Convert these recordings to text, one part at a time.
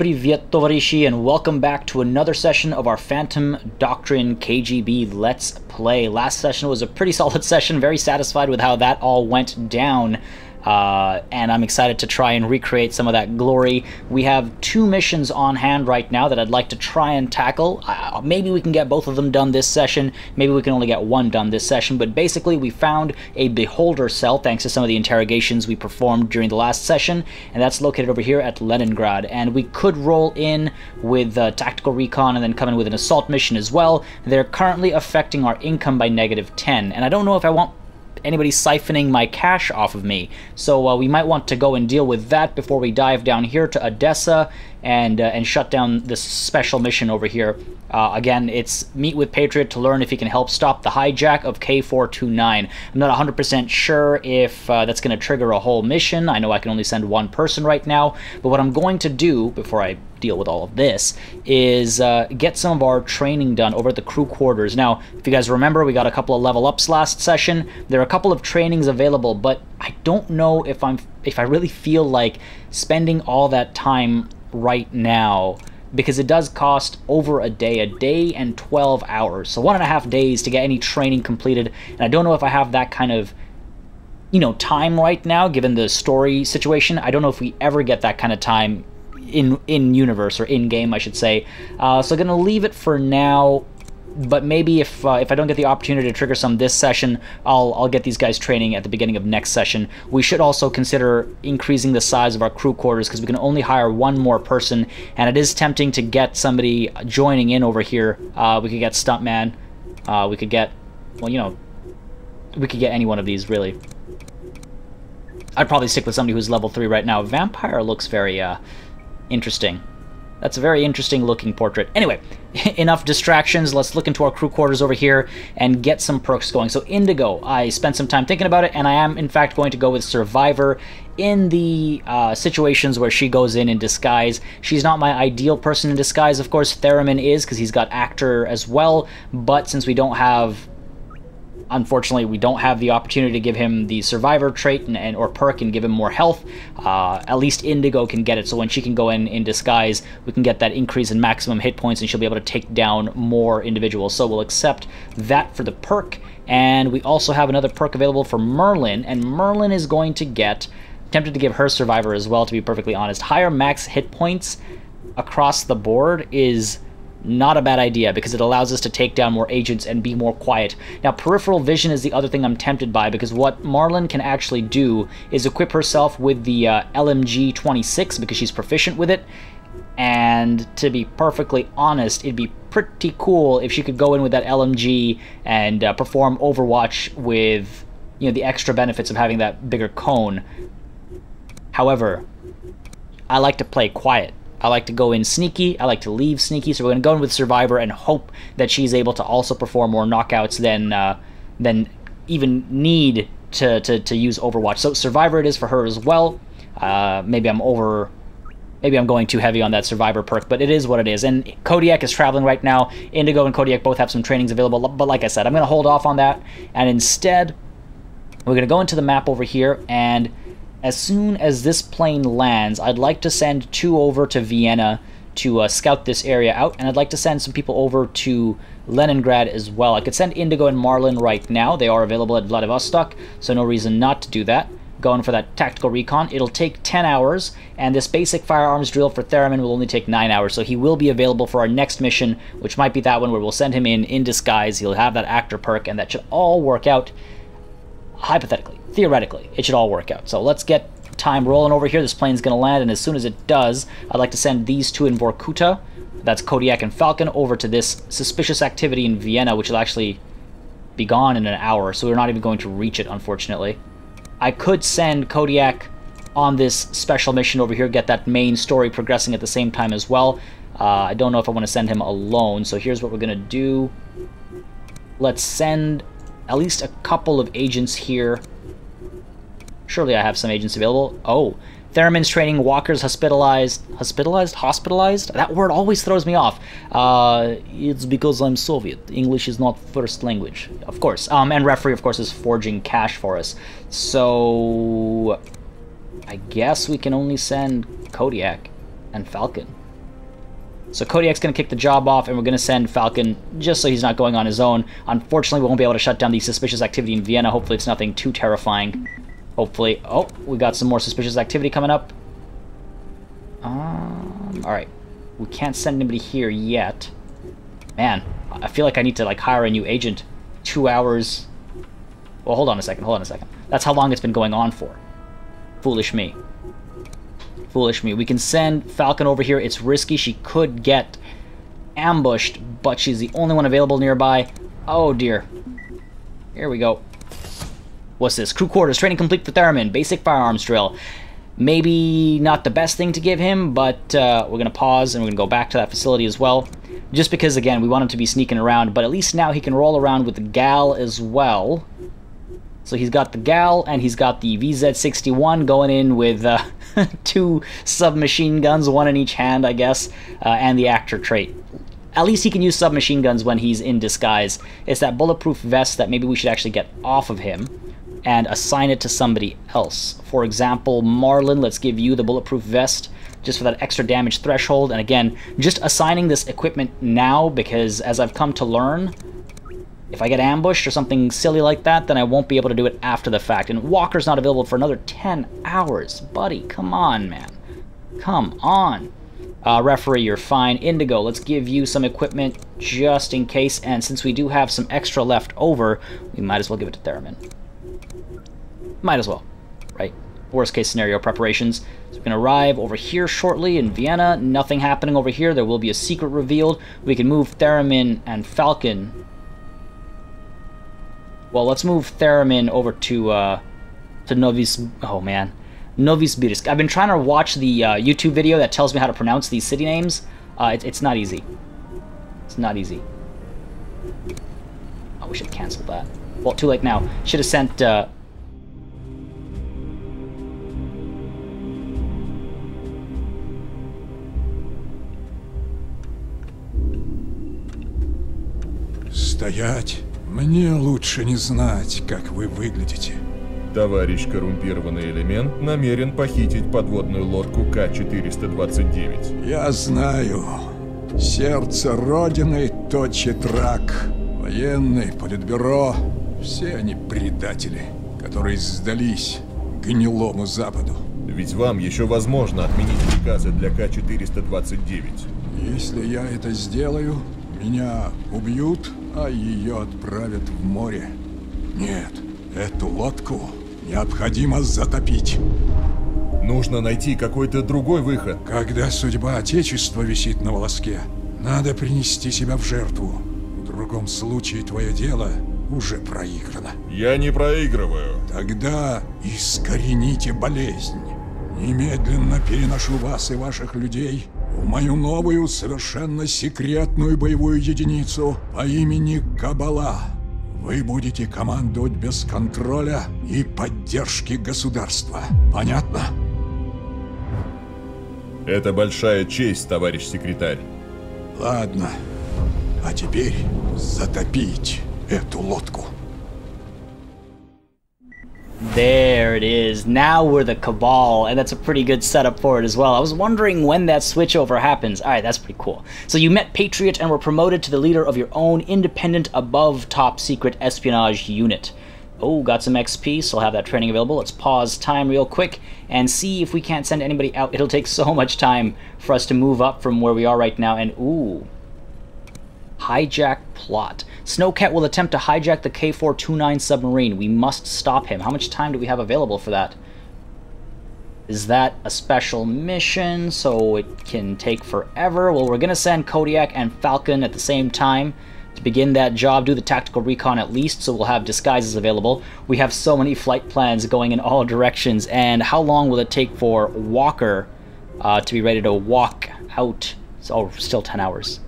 Privyet Tovarishi and welcome back to another session of our Phantom Doctrine KGB Let's Play. Last session was a pretty solid session, very satisfied with how that all went down. Uh, and I'm excited to try and recreate some of that glory. We have two missions on hand right now that I'd like to try and tackle. Uh, maybe we can get both of them done this session. Maybe we can only get one done this session. But basically, we found a beholder cell thanks to some of the interrogations we performed during the last session, and that's located over here at Leningrad. And we could roll in with uh, tactical recon and then come in with an assault mission as well. They're currently affecting our income by negative 10, and I don't know if I want anybody siphoning my cash off of me. So uh, we might want to go and deal with that before we dive down here to Odessa and uh, and shut down this special mission over here. Uh, again, it's meet with Patriot to learn if he can help stop the hijack of K429. I'm not 100% sure if uh, that's going to trigger a whole mission. I know I can only send one person right now, but what I'm going to do before I deal with all of this is uh, get some of our training done over at the crew quarters. Now, if you guys remember, we got a couple of level ups last session. There are a couple of trainings available, but I don't know if I'm if I really feel like spending all that time right now because it does cost over a day, a day and 12 hours. So one and a half days to get any training completed. And I don't know if I have that kind of, you know, time right now, given the story situation. I don't know if we ever get that kind of time in in universe or in game, I should say. Uh, so I'm gonna leave it for now but maybe if uh, if I don't get the opportunity to trigger some this session, I'll I'll get these guys training at the beginning of next session. We should also consider increasing the size of our crew quarters because we can only hire one more person, and it is tempting to get somebody joining in over here. Uh, we could get Stuntman, uh, we could get, well, you know, we could get any one of these really. I'd probably stick with somebody who's level three right now. Vampire looks very uh, interesting. That's a very interesting looking portrait. Anyway, enough distractions. Let's look into our crew quarters over here and get some perks going. So Indigo, I spent some time thinking about it, and I am in fact going to go with Survivor in the uh, situations where she goes in in disguise. She's not my ideal person in disguise, of course. Theremin is because he's got actor as well, but since we don't have unfortunately, we don't have the opportunity to give him the survivor trait and, and or perk and give him more health. Uh, at least Indigo can get it, so when she can go in in disguise, we can get that increase in maximum hit points, and she'll be able to take down more individuals. So we'll accept that for the perk, and we also have another perk available for Merlin, and Merlin is going to get tempted to give her survivor as well to be perfectly honest higher max hit points across the board is not a bad idea because it allows us to take down more agents and be more quiet. Now, peripheral vision is the other thing I'm tempted by because what Marlin can actually do is equip herself with the uh, LMG 26 because she's proficient with it. And to be perfectly honest, it'd be pretty cool if she could go in with that LMG and uh, perform Overwatch with you know the extra benefits of having that bigger cone. However, I like to play quiet. I like to go in sneaky. I like to leave sneaky. So we're going to go in with Survivor and hope that she's able to also perform more knockouts than uh, than even need to, to, to use Overwatch. So Survivor it is for her as well. Uh, maybe I'm over... Maybe I'm going too heavy on that Survivor perk, but it is what it is. And Kodiak is traveling right now. Indigo and Kodiak both have some trainings available, but like I said, I'm going to hold off on that. And instead, we're going to go into the map over here and as soon as this plane lands, I'd like to send two over to Vienna to uh, scout this area out, and I'd like to send some people over to Leningrad as well. I could send Indigo and Marlin right now. They are available at Vladivostok, so no reason not to do that. Going for that tactical recon. It'll take 10 hours, and this basic firearms drill for Theremin will only take 9 hours, so he will be available for our next mission, which might be that one where we'll send him in in disguise. He'll have that actor perk, and that should all work out hypothetically theoretically, it should all work out. So let's get time rolling over here. This plane's going to land, and as soon as it does, I'd like to send these two in Vorkuta, that's Kodiak and Falcon, over to this suspicious activity in Vienna, which will actually be gone in an hour, so we're not even going to reach it, unfortunately. I could send Kodiak on this special mission over here, get that main story progressing at the same time as well. Uh, I don't know if I want to send him alone, so here's what we're going to do. Let's send at least a couple of agents here Surely I have some agents available. Oh, Theremin's training, Walker's hospitalized. Hospitalized? Hospitalized? That word always throws me off. Uh, it's because I'm Soviet. English is not first language. Of course. Um, and referee, of course, is forging cash for us. So... I guess we can only send Kodiak and Falcon. So Kodiak's going to kick the job off, and we're going to send Falcon just so he's not going on his own. Unfortunately, we won't be able to shut down the suspicious activity in Vienna. Hopefully, it's nothing too terrifying. Hopefully... Oh, we got some more suspicious activity coming up. Um, Alright. We can't send anybody here yet. Man, I feel like I need to, like, hire a new agent. Two hours... Well, hold on a second, hold on a second. That's how long it's been going on for. Foolish me. Foolish me. We can send Falcon over here. It's risky. She could get ambushed, but she's the only one available nearby. Oh, dear. Here we go. What's this? Crew quarters. Training complete for Theremin. Basic firearms drill. Maybe not the best thing to give him, but uh, we're going to pause and we're going to go back to that facility as well. Just because, again, we want him to be sneaking around, but at least now he can roll around with the Gal as well. So he's got the Gal and he's got the VZ61 going in with uh, two submachine guns, one in each hand, I guess, uh, and the actor trait. At least he can use submachine guns when he's in disguise. It's that bulletproof vest that maybe we should actually get off of him and assign it to somebody else. For example, Marlin, let's give you the bulletproof vest just for that extra damage threshold. And again, just assigning this equipment now because as I've come to learn, if I get ambushed or something silly like that, then I won't be able to do it after the fact. And Walker's not available for another 10 hours. Buddy, come on, man. Come on. Uh, referee, you're fine. Indigo, let's give you some equipment just in case. And since we do have some extra left over, we might as well give it to Theremin. Might as well, right? Worst case scenario preparations. So going to arrive over here shortly in Vienna. Nothing happening over here. There will be a secret revealed. We can move Theremin and Falcon. Well, let's move Theremin over to, uh, to Novis... Oh, man. Novosibirsk. I've been trying to watch the uh, YouTube video that tells me how to pronounce these city names. Uh, it, it's not easy. It's not easy. Oh, we should have canceled that. Well, too late now. Should have sent... Uh, Стоять! Мне лучше не знать, как вы выглядите. Товарищ коррумпированный элемент намерен похитить подводную лодку К-429. Я знаю. Сердце Родины точит рак. Военный, политбюро. Все они предатели, которые сдались гнилому Западу. Ведь вам еще возможно отменить приказы для К-429. Если я это сделаю, меня убьют, а ее отправят в море. Нет, эту лодку необходимо затопить. Нужно найти какой-то другой выход. Когда судьба Отечества висит на волоске, надо принести себя в жертву. В другом случае твое дело уже проиграно. Я не проигрываю. Тогда искорените болезнь. Немедленно переношу вас и ваших людей в мою новую, совершенно секретную боевую единицу по имени Кабала. Вы будете командовать без контроля и поддержки государства. Понятно? Это большая честь, товарищ секретарь. Ладно. А теперь затопить эту лодку. There it is. Now we're the Cabal, and that's a pretty good setup for it as well. I was wondering when that switchover happens. Alright, that's pretty cool. So you met Patriot and were promoted to the leader of your own independent above top secret espionage unit. Oh, got some XP, so I'll have that training available. Let's pause time real quick and see if we can't send anybody out. It'll take so much time for us to move up from where we are right now, and ooh. Hijack plot. Snowcat will attempt to hijack the K-429 submarine. We must stop him. How much time do we have available for that? Is that a special mission so it can take forever? Well, we're going to send Kodiak and Falcon at the same time to begin that job, do the tactical recon at least, so we'll have disguises available. We have so many flight plans going in all directions, and how long will it take for Walker uh, to be ready to walk out? Oh, still 10 hours.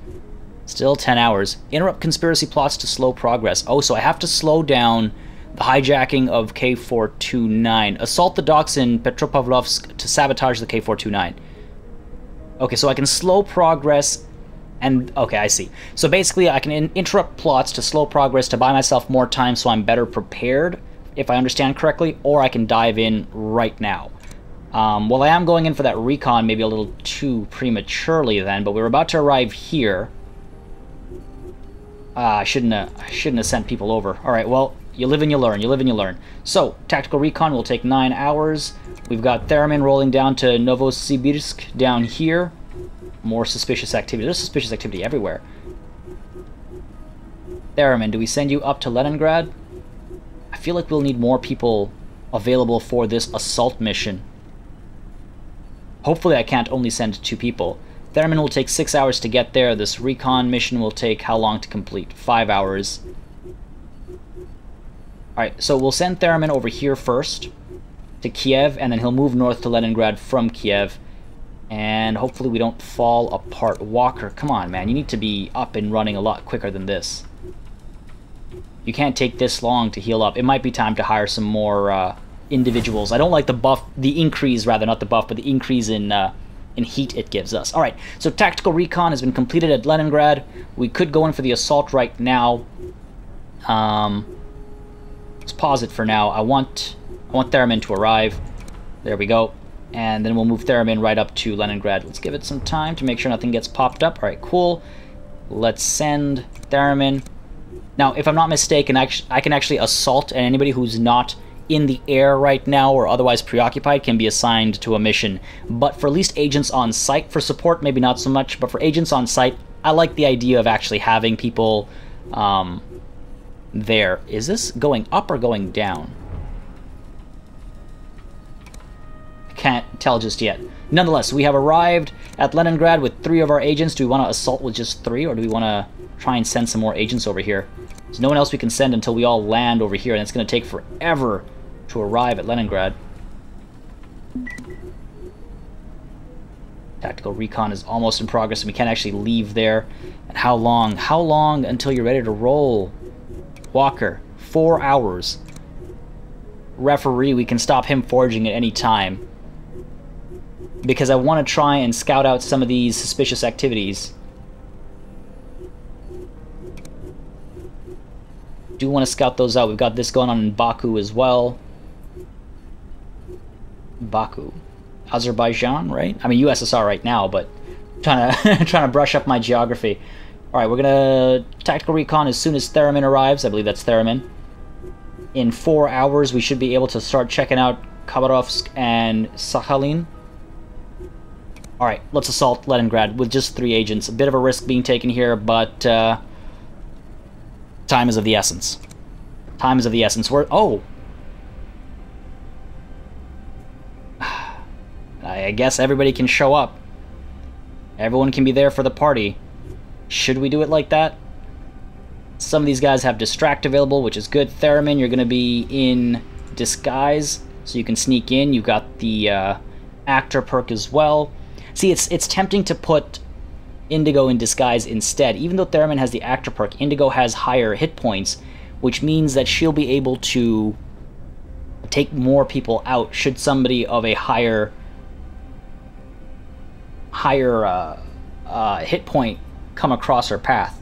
Still 10 hours. Interrupt conspiracy plots to slow progress. Oh, so I have to slow down the hijacking of K429. Assault the docks in Petropavlovsk to sabotage the K429. Okay, so I can slow progress and... Okay, I see. So basically, I can in interrupt plots to slow progress to buy myself more time so I'm better prepared, if I understand correctly, or I can dive in right now. Um, well, I am going in for that recon maybe a little too prematurely then, but we are about to arrive here. Ah, I shouldn't have, I shouldn't have sent people over. All right, well, you live and you learn. You live and you learn. So, tactical recon will take nine hours. We've got Theremin rolling down to Novosibirsk down here. More suspicious activity. There's suspicious activity everywhere. Theremin, do we send you up to Leningrad? I feel like we'll need more people available for this assault mission. Hopefully I can't only send two people. Theremin will take six hours to get there. This recon mission will take how long to complete? Five hours. Alright, so we'll send Theremin over here first to Kiev, and then he'll move north to Leningrad from Kiev. And hopefully we don't fall apart. Walker, come on, man. You need to be up and running a lot quicker than this. You can't take this long to heal up. It might be time to hire some more uh, individuals. I don't like the buff, the increase, rather, not the buff, but the increase in... Uh, in heat it gives us. Alright, so tactical recon has been completed at Leningrad. We could go in for the assault right now. Um, let's pause it for now. I want I want Theremin to arrive. There we go. And then we'll move Theremin right up to Leningrad. Let's give it some time to make sure nothing gets popped up. Alright, cool. Let's send Theremin. Now, if I'm not mistaken, I can actually assault anybody who's not in the air right now or otherwise preoccupied can be assigned to a mission. But for at least agents on site, for support, maybe not so much, but for agents on site, I like the idea of actually having people um, there. Is this going up or going down? Can't tell just yet. Nonetheless, we have arrived at Leningrad with three of our agents. Do we want to assault with just three, or do we want to try and send some more agents over here? There's no one else we can send until we all land over here, and it's going to take forever to arrive at Leningrad. Tactical recon is almost in progress, and we can't actually leave there. And how long? How long until you're ready to roll? Walker, four hours. Referee, we can stop him foraging at any time. Because I want to try and scout out some of these suspicious activities. do want to scout those out. We've got this going on in Baku as well. Baku. Azerbaijan, right? I mean USSR right now, but trying to trying to brush up my geography. All right, we're gonna tactical recon as soon as Theremin arrives. I believe that's Theremin. In four hours, we should be able to start checking out Khabarovsk and Sakhalin. All right, let's assault Leningrad with just three agents. A bit of a risk being taken here, but uh, Time is of the essence. Time is of the essence. We're... Oh! I guess everybody can show up. Everyone can be there for the party. Should we do it like that? Some of these guys have Distract available, which is good. Theremin, you're going to be in Disguise, so you can sneak in. You've got the uh, Actor perk as well. See, it's it's tempting to put Indigo in Disguise instead. Even though Theremin has the Actor perk, Indigo has higher hit points, which means that she'll be able to take more people out should somebody of a higher higher uh, uh, hit point come across her path.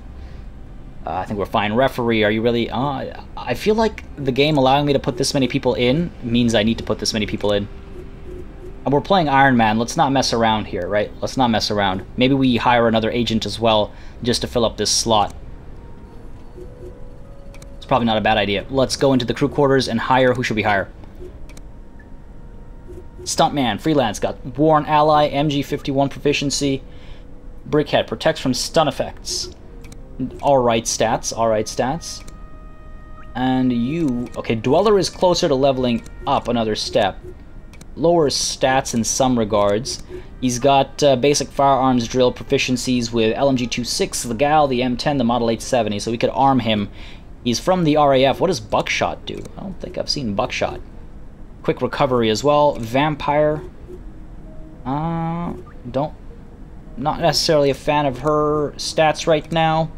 Uh, I think we're fine. Referee, are you really... Uh, I feel like the game allowing me to put this many people in means I need to put this many people in. And we're playing Iron Man. Let's not mess around here, right? Let's not mess around. Maybe we hire another agent as well, just to fill up this slot. It's probably not a bad idea. Let's go into the crew quarters and hire... Who should we hire? Stuntman, freelance, got Worn Ally, MG51 proficiency. Brickhead, protects from stun effects. Alright stats, alright stats. And you... Okay, Dweller is closer to leveling up another step lower stats in some regards. He's got uh, basic firearms drill proficiencies with LMG-26, the GAL, the M10, the Model 870, so we could arm him. He's from the RAF. What does Buckshot do? I don't think I've seen Buckshot. Quick recovery as well. Vampire. Uh, don't... Not necessarily a fan of her stats right now.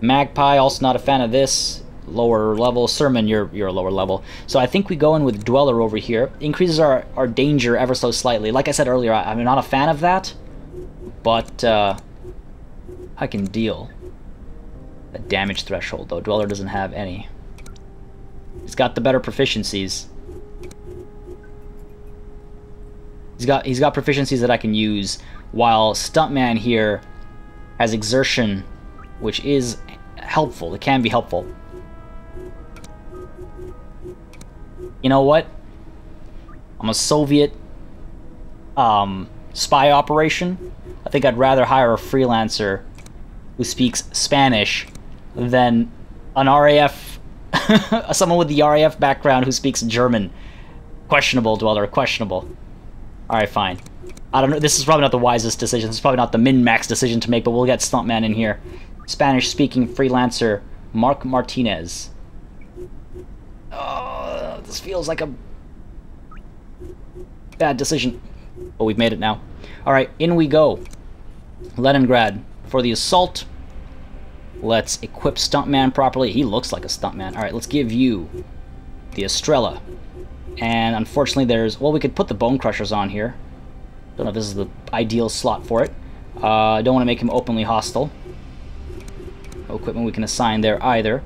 Magpie, also not a fan of this lower level. Sermon, you're, you're a lower level. So I think we go in with Dweller over here. Increases our, our danger ever so slightly. Like I said earlier, I, am not a fan of that, but uh, I can deal. A damage threshold, though. Dweller doesn't have any. He's got the better proficiencies. He's got he's got proficiencies that I can use, while Stuntman here has exertion, which is helpful. It can be helpful. You know what? I'm a Soviet um, spy operation. I think I'd rather hire a freelancer who speaks Spanish than an RAF, someone with the RAF background who speaks German. Questionable, Dweller, questionable. Alright, fine. I don't know, this is probably not the wisest decision. This is probably not the min-max decision to make, but we'll get Stuntman in here. Spanish-speaking freelancer, Mark Martinez. Oh, this feels like a bad decision. But we've made it now. Alright, in we go. Leningrad for the assault. Let's equip Stuntman properly. He looks like a Stuntman. Alright, let's give you the Estrella. And unfortunately there's... Well, we could put the Bone Crushers on here. Don't know if this is the ideal slot for it. I uh, don't want to make him openly hostile. No equipment we can assign there either.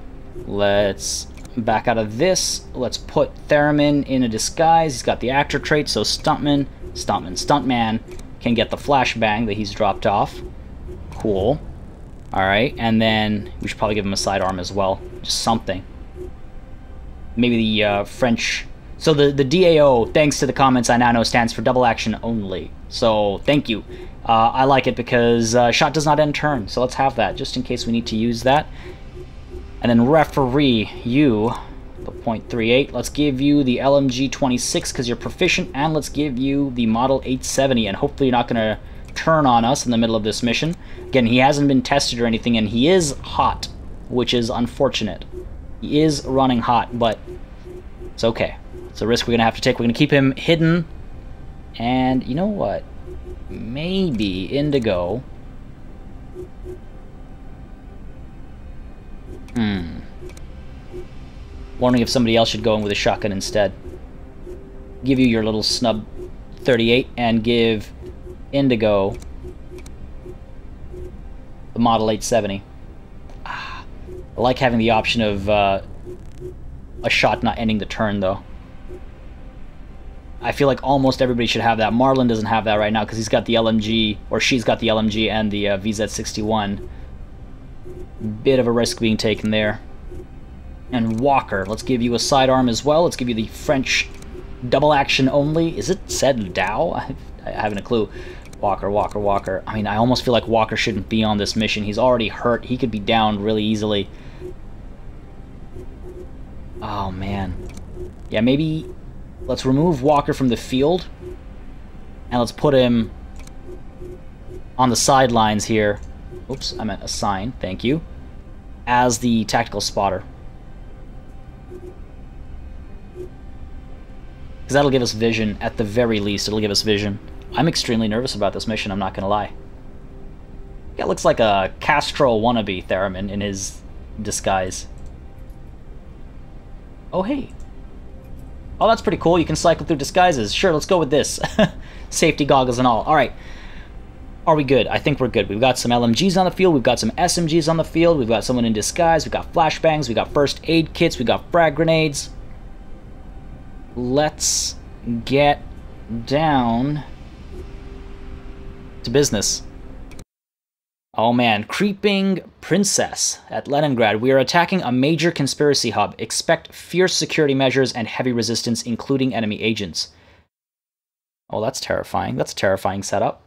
Let's back out of this. Let's put Theremin in a disguise. He's got the actor trait, so Stuntman, Stuntman, Stuntman can get the flashbang that he's dropped off. Cool. Alright, and then we should probably give him a sidearm as well. Just something. Maybe the uh, French... So the, the DAO, thanks to the comments I now know, stands for double action only. So thank you. Uh, I like it because uh, shot does not end turn, so let's have that, just in case we need to use that. And then referee, you, the .38, let's give you the LMG 26 because you're proficient, and let's give you the Model 870, and hopefully you're not going to turn on us in the middle of this mission. Again, he hasn't been tested or anything, and he is hot, which is unfortunate. He is running hot, but it's okay. It's a risk we're going to have to take. We're going to keep him hidden, and you know what? Maybe Indigo Hmm. Wondering if somebody else should go in with a shotgun instead. Give you your little snub 38 and give Indigo the Model 870. Ah, I like having the option of uh, a shot not ending the turn, though. I feel like almost everybody should have that. Marlin doesn't have that right now because he's got the LMG, or she's got the LMG and the uh, VZ61. Bit of a risk being taken there. And Walker, let's give you a sidearm as well. Let's give you the French double action only. Is it said Dow? I, I haven't a clue. Walker, Walker, Walker. I mean, I almost feel like Walker shouldn't be on this mission. He's already hurt. He could be down really easily. Oh, man. Yeah, maybe let's remove Walker from the field. And let's put him on the sidelines here. Oops, I meant assign. Thank you as the tactical spotter. Because that'll give us vision, at the very least, it'll give us vision. I'm extremely nervous about this mission, I'm not gonna lie. It looks like a Castro wannabe Theremin in his disguise. Oh, hey. Oh, that's pretty cool. You can cycle through disguises. Sure, let's go with this. Safety goggles and all. Alright. Are we good? I think we're good. We've got some LMGs on the field, we've got some SMGs on the field, we've got someone in disguise, we've got flashbangs, we've got first aid kits, we've got frag grenades. Let's get down to business. Oh man, Creeping Princess at Leningrad. We are attacking a major conspiracy hub. Expect fierce security measures and heavy resistance, including enemy agents. Oh, that's terrifying. That's a terrifying setup.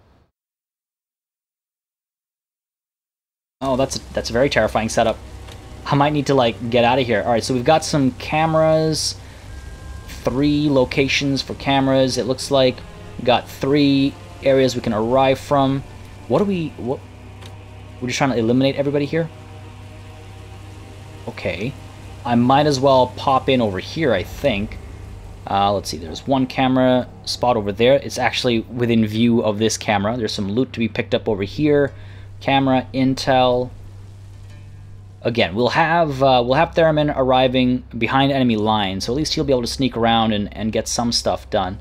Oh, that's a, that's a very terrifying setup. I might need to, like, get out of here. Alright, so we've got some cameras. Three locations for cameras. It looks like we got three areas we can arrive from. What do we... What? We're just trying to eliminate everybody here? Okay. I might as well pop in over here, I think. Uh, let's see, there's one camera spot over there. It's actually within view of this camera. There's some loot to be picked up over here camera, intel. Again, we'll have uh, we'll have Theremin arriving behind enemy lines, so at least he'll be able to sneak around and, and get some stuff done.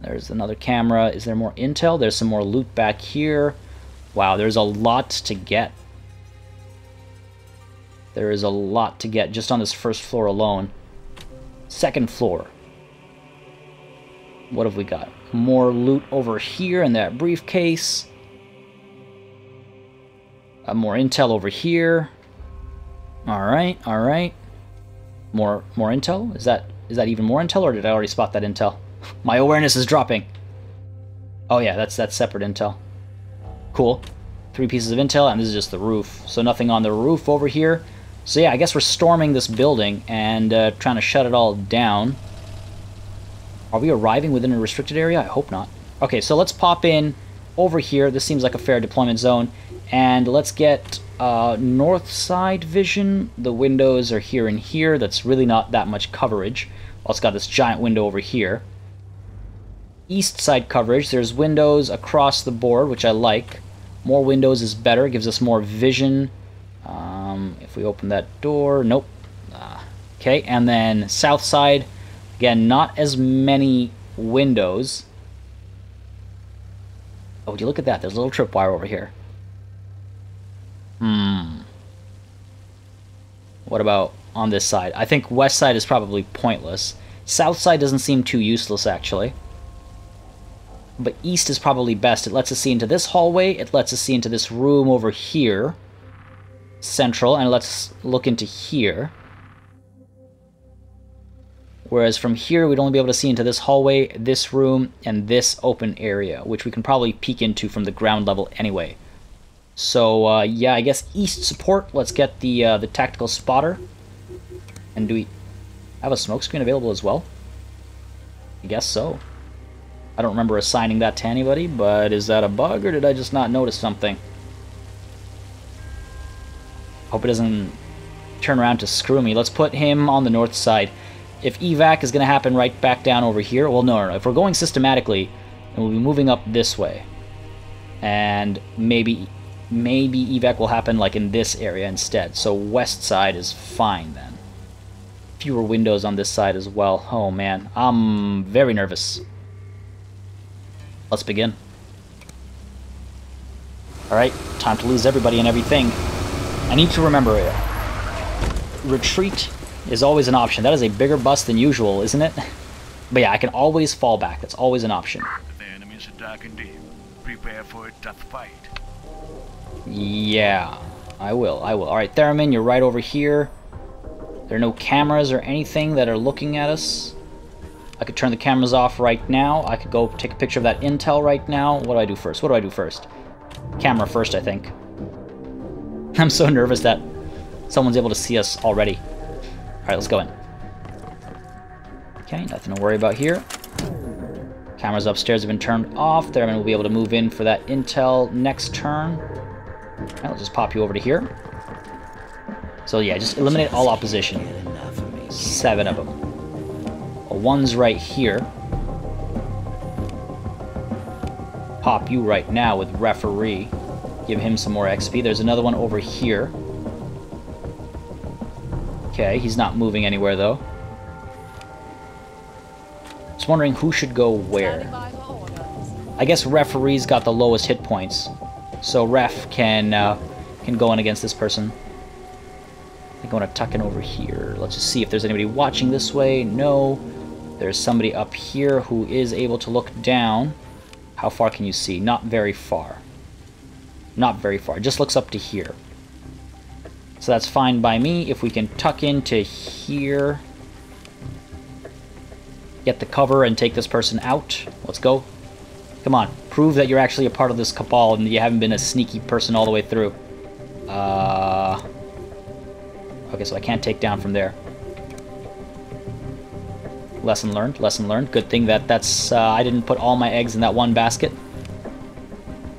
There's another camera. Is there more intel? There's some more loot back here. Wow, there's a lot to get. There is a lot to get just on this first floor alone. Second floor. What have we got? More loot over here in that briefcase. Uh, more intel over here. All right, all right. More more intel? Is that is that even more intel or did I already spot that intel? My awareness is dropping. Oh yeah, that's that's separate intel. Cool. Three pieces of intel and this is just the roof. So nothing on the roof over here. So yeah, I guess we're storming this building and uh, trying to shut it all down. Are we arriving within a restricted area? I hope not. Okay, so let's pop in over here. This seems like a fair deployment zone. And let's get uh, north side vision. The windows are here and here. That's really not that much coverage. Also got this giant window over here. East side coverage. There's windows across the board, which I like. More windows is better. It gives us more vision. Um, if we open that door, nope. Uh, okay, and then south side Again, not as many windows. Oh, would you look at that? There's a little tripwire over here. Hmm. What about on this side? I think west side is probably pointless. South side doesn't seem too useless, actually. But east is probably best. It lets us see into this hallway. It lets us see into this room over here. Central. And lets look into here. Whereas from here, we'd only be able to see into this hallway, this room, and this open area, which we can probably peek into from the ground level anyway. So, uh, yeah, I guess east support. Let's get the, uh, the tactical spotter. And do we have a smoke screen available as well? I guess so. I don't remember assigning that to anybody, but is that a bug, or did I just not notice something? Hope it doesn't turn around to screw me. Let's put him on the north side if evac is going to happen right back down over here, well, no, no, no. If we're going systematically, then we'll be moving up this way. And maybe maybe evac will happen like in this area instead. So west side is fine then. Fewer windows on this side as well. Oh man, I'm very nervous. Let's begin. Alright, time to lose everybody and everything. I need to remember it. Retreat is always an option. That is a bigger bust than usual, isn't it? But yeah, I can always fall back. That's always an option. The enemies are dark and deep. Prepare for a tough fight. Yeah, I will. I will. Alright, Theremin, you're right over here. There are no cameras or anything that are looking at us. I could turn the cameras off right now. I could go take a picture of that intel right now. What do I do first? What do I do first? Camera first, I think. I'm so nervous that someone's able to see us already. Alright, let's go in. Okay, nothing to worry about here. Cameras upstairs have been turned off. There, we'll be able to move in for that intel next turn. Alright, let's just pop you over to here. So yeah, just eliminate all opposition. Seven of them. One's right here. Pop you right now with referee. Give him some more XP. There's another one over here. Okay, he's not moving anywhere though. Just wondering who should go where. I guess referee's got the lowest hit points, so ref can uh, can go in against this person. I think I want to tuck in over here. Let's just see if there's anybody watching this way. No. There's somebody up here who is able to look down. How far can you see? Not very far. Not very far. It just looks up to here. So that's fine by me. If we can tuck into here, get the cover and take this person out. Let's go. Come on, prove that you're actually a part of this cabal and you haven't been a sneaky person all the way through. Uh, okay, so I can't take down from there. Lesson learned, lesson learned. Good thing that that's uh, I didn't put all my eggs in that one basket.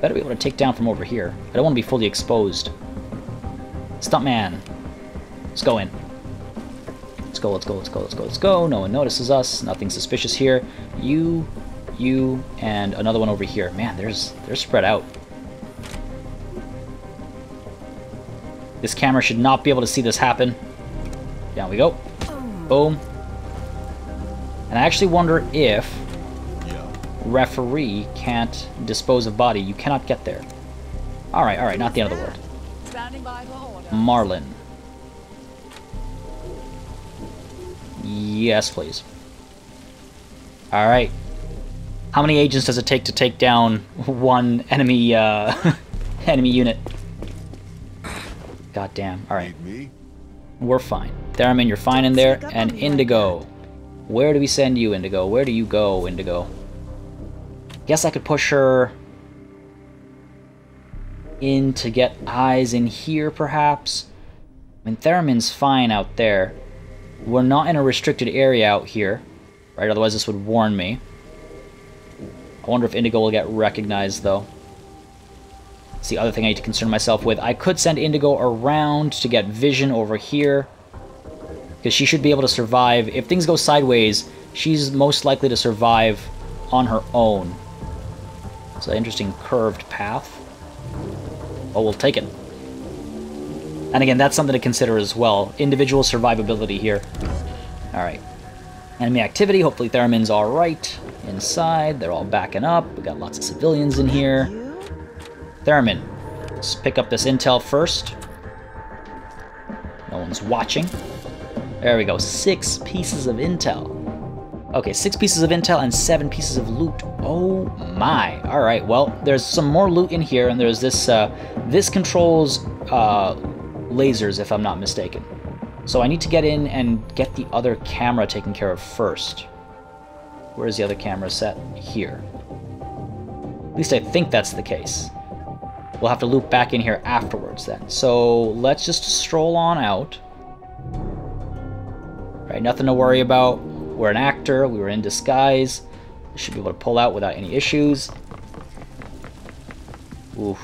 Better be able to take down from over here. I don't want to be fully exposed. Stuntman. Let's go in. Let's go, let's go, let's go, let's go, let's go. No one notices us. Nothing suspicious here. You, you, and another one over here. Man, there's they're spread out. This camera should not be able to see this happen. Down we go. Boom. And I actually wonder if referee can't dispose of body. You cannot get there. Alright, alright, not the end of the world. Marlin. Yes, please. Alright. How many agents does it take to take down one enemy uh, enemy unit? God damn. Alright. We're fine. Theremin, you're fine in there. And Indigo. Where do we send you, Indigo? Where do you go, Indigo? Guess I could push her in to get eyes in here, perhaps? I mean, Theremin's fine out there. We're not in a restricted area out here, right? Otherwise this would warn me. I wonder if Indigo will get recognized, though. It's the other thing I need to concern myself with. I could send Indigo around to get Vision over here. Because she should be able to survive. If things go sideways, she's most likely to survive on her own. It's an interesting curved path. Oh, we'll take it. And again, that's something to consider as well. Individual survivability here. Alright. Enemy activity. Hopefully Theremin's alright. Inside. They're all backing up. We got lots of civilians in here. Theremin. Let's pick up this intel first. No one's watching. There we go. Six pieces of intel. Okay, six pieces of intel and seven pieces of loot. Oh my. Alright, well, there's some more loot in here, and there's this, uh, this controls, uh, lasers, if I'm not mistaken. So I need to get in and get the other camera taken care of first. Where's the other camera set? Here. At least I think that's the case. We'll have to loop back in here afterwards then. So let's just stroll on out. Right, nothing to worry about. We're an actor, we were in disguise. Should be able to pull out without any issues. Oof.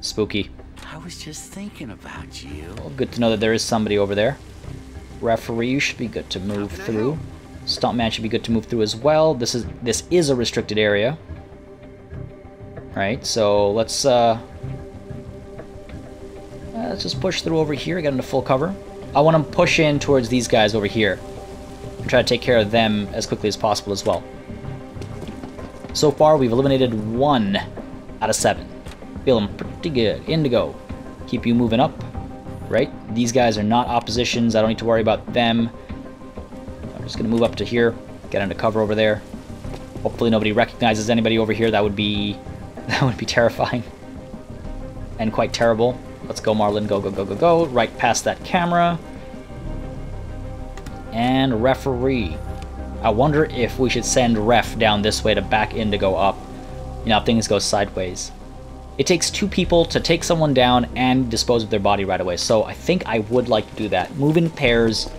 Spooky. I was just thinking about you. Well, good to know that there is somebody over there. Referee you should be good to move through. Stuntman should be good to move through as well. This is this is a restricted area. Right, so let's uh, uh, let's just push through over here, get into full cover. I want to push in towards these guys over here. And try to take care of them as quickly as possible as well. So far, we've eliminated one out of seven. Feeling pretty good. Indigo. Keep you moving up. Right? These guys are not oppositions. I don't need to worry about them. I'm just going to move up to here. Get into cover over there. Hopefully nobody recognizes anybody over here. That would be... That would be terrifying. And quite terrible. Let's go, Marlin. Go, go, go, go, go. Right past that camera. And referee. I wonder if we should send ref down this way to back Indigo up. You know, if things go sideways. It takes two people to take someone down and dispose of their body right away. So I think I would like to do that. Move in pairs,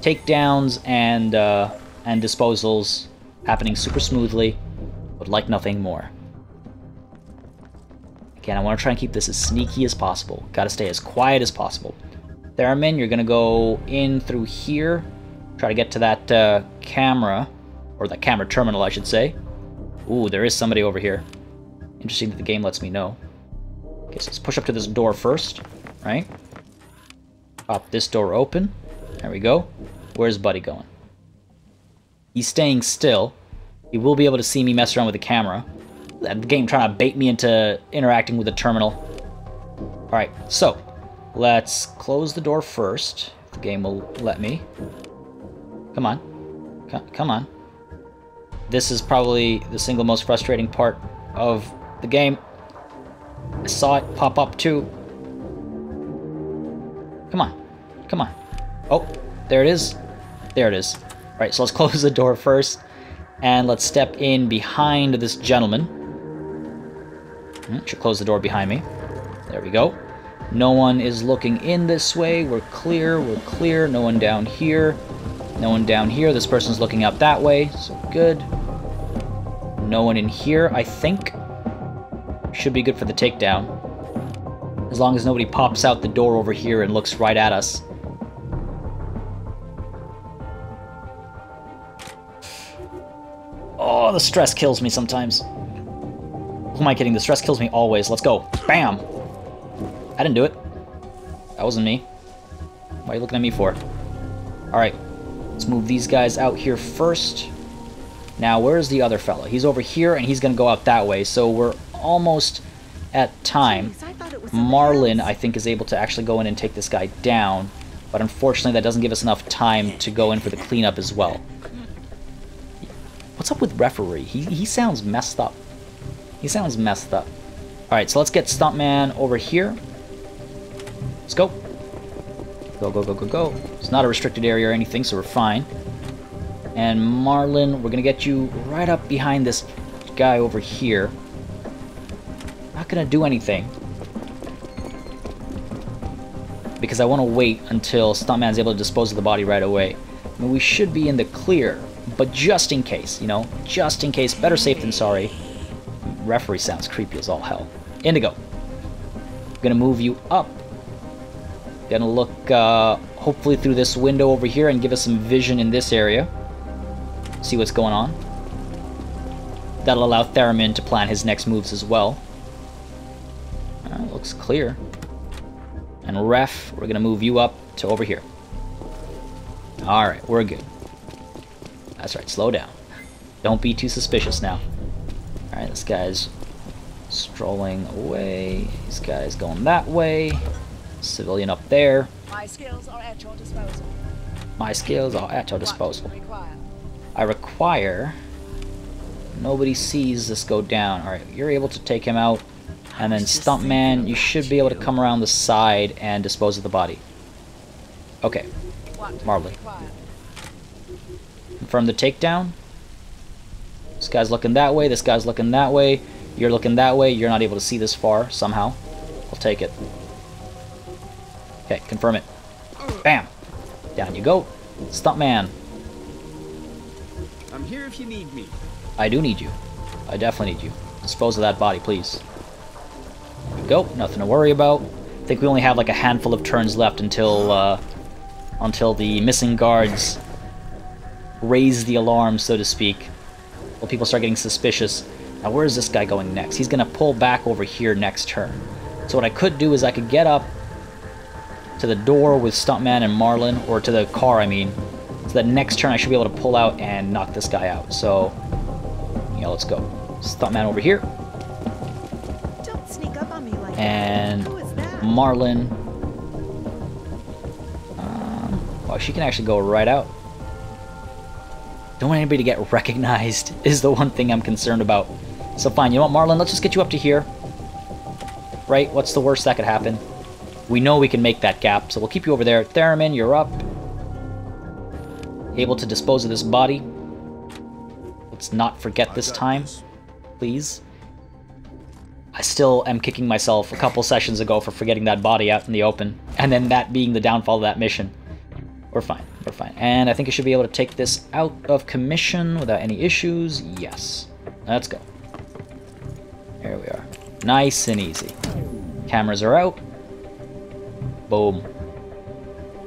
takedowns and uh, and disposals happening super smoothly. Would like nothing more. Again, I want to try and keep this as sneaky as possible. Got to stay as quiet as possible. Theremin, you're going to go in through here. Try to get to that uh, camera. Or that camera terminal, I should say. Ooh, there is somebody over here. Interesting that the game lets me know. Okay, so let's push up to this door first. Right? Pop this door open. There we go. Where's Buddy going? He's staying still. He will be able to see me mess around with the camera. The game trying to bait me into interacting with the terminal. Alright, so let's close the door first. The game will let me. Come on. C come on. This is probably the single most frustrating part of the game. I saw it pop up too. Come on. Come on. Oh, there it is. There it is. Alright, so let's close the door first. And let's step in behind this gentleman. Should close the door behind me. There we go. No one is looking in this way. We're clear. We're clear. No one down here. No one down here. This person's looking out that way. So good. No one in here, I think. Should be good for the takedown. As long as nobody pops out the door over here and looks right at us. Oh, the stress kills me sometimes. Who am I kidding? The stress kills me always. Let's go. Bam! I didn't do it. That wasn't me. What are you looking at me for? Alright. Let's move these guys out here first. Now, where's the other fella? He's over here, and he's going to go out that way, so we're almost at time. Marlin, I think, is able to actually go in and take this guy down, but unfortunately that doesn't give us enough time to go in for the cleanup as well. What's up with referee? He, he sounds messed up. He sounds messed up. Alright, so let's get Stuntman over here. Let's go. Go, go, go, go, go. It's not a restricted area or anything, so we're fine. And Marlin, we're gonna get you right up behind this guy over here. Not gonna do anything. Because I want to wait until Stuntman's able to dispose of the body right away. I mean, we should be in the clear, but just in case, you know, just in case, better safe than sorry. Referee sounds creepy as all hell. Indigo. Gonna move you up. Gonna look, uh, hopefully through this window over here and give us some vision in this area. See what's going on. That'll allow Theremin to plan his next moves as well. Looks clear. And Ref, we're gonna move you up to over here. Alright, we're good. That's right, slow down. Don't be too suspicious now. Alright, this guy's strolling away. These guys going that way. Civilian up there. My skills are at your disposal. My skills are at your disposal. Require. I require... Nobody sees this go down. Alright, you're able to take him out. And then Stuntman, you should be able to come around the side and dispose of the body. Okay, What? Marley. Confirm the takedown. This guy's looking that way, this guy's looking that way. You're looking that way, you're not able to see this far somehow. I'll take it. Okay, confirm it. Bam! Down you go. Stuntman. I'm here if you need me. I do need you. I definitely need you. Dispose of that body, please. There we go. Nothing to worry about. I think we only have like a handful of turns left until uh, until the missing guards raise the alarm, so to speak. Well, people start getting suspicious. Now, where is this guy going next? He's gonna pull back over here next turn. So what I could do is I could get up to the door with Stuntman and Marlin, or to the car, I mean. So that next turn I should be able to pull out and knock this guy out. So, yeah, let's go. Stuntman over here, Don't sneak up on me like and that? Marlin. Um, well, she can actually go right out. Don't want anybody to get recognized is the one thing I'm concerned about. So fine, you know what, Marlin? Let's just get you up to here. Right? What's the worst that could happen? We know we can make that gap, so we'll keep you over there. Theremin, you're up. Able to dispose of this body. Let's not forget this time, please. I still am kicking myself a couple sessions ago for forgetting that body out in the open, and then that being the downfall of that mission. We're fine, fine. And I think I should be able to take this out of commission without any issues. Yes. Let's go. There we are. Nice and easy. Cameras are out. Boom.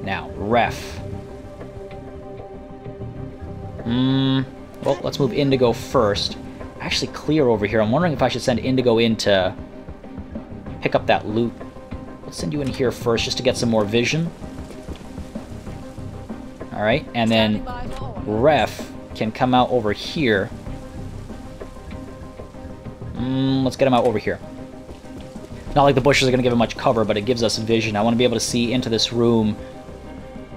Now, ref. Hmm. Well, let's move Indigo first. Actually, clear over here. I'm wondering if I should send Indigo in to pick up that loot. Let's send you in here first just to get some more vision. Alright, and then Standing by for orders. Ref can come out over here. Mm, let's get him out over here. Not like the bushes are going to give him much cover, but it gives us vision. I want to be able to see into this room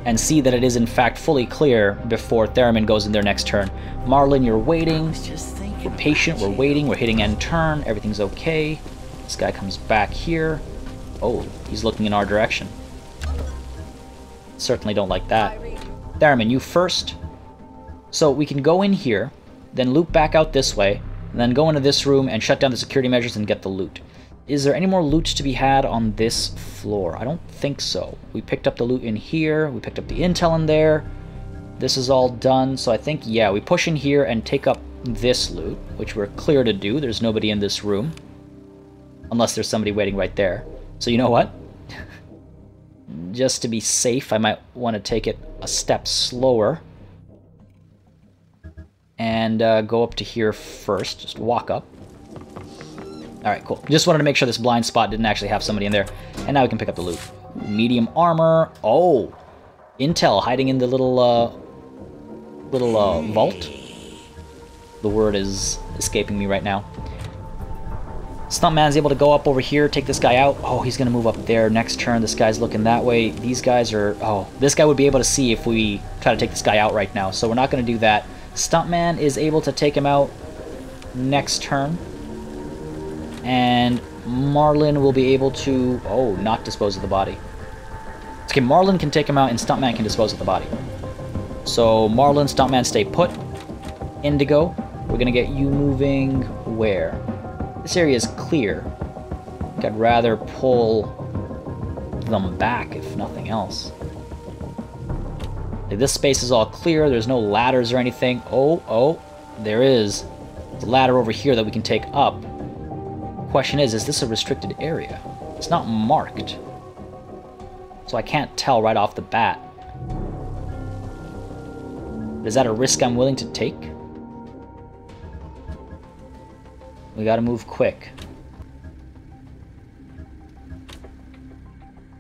and see that it is in fact fully clear before Theremin goes in their next turn. Marlin, you're waiting. was just thinking. We're patient, we're waiting, we're hitting end turn, everything's okay. This guy comes back here. Oh, he's looking in our direction. Certainly don't like that. Theremin, you first. So we can go in here, then loop back out this way, and then go into this room and shut down the security measures and get the loot. Is there any more loot to be had on this floor? I don't think so. We picked up the loot in here, we picked up the intel in there. This is all done, so I think, yeah, we push in here and take up this loot, which we're clear to do. There's nobody in this room. Unless there's somebody waiting right there. So you know what? Just to be safe, I might want to take it a step slower. And uh, go up to here first. Just walk up. Alright, cool. Just wanted to make sure this blind spot didn't actually have somebody in there. And now we can pick up the loot. Medium armor. Oh! Intel hiding in the little, uh... Little, uh, vault. The word is escaping me right now. Stuntman's able to go up over here, take this guy out. Oh, he's gonna move up there. Next turn, this guy's looking that way. These guys are... Oh, this guy would be able to see if we try to take this guy out right now. So we're not gonna do that. Stuntman is able to take him out next turn. And Marlin will be able to... Oh, not dispose of the body. Okay, Marlin can take him out and Stuntman can dispose of the body. So Marlin, Stuntman stay put. Indigo, we're gonna get you moving where? This area is clear. I'd rather pull them back, if nothing else. Like, this space is all clear, there's no ladders or anything. Oh, oh, there is. A ladder over here that we can take up. Question is, is this a restricted area? It's not marked. So I can't tell right off the bat. Is that a risk I'm willing to take? We gotta move quick.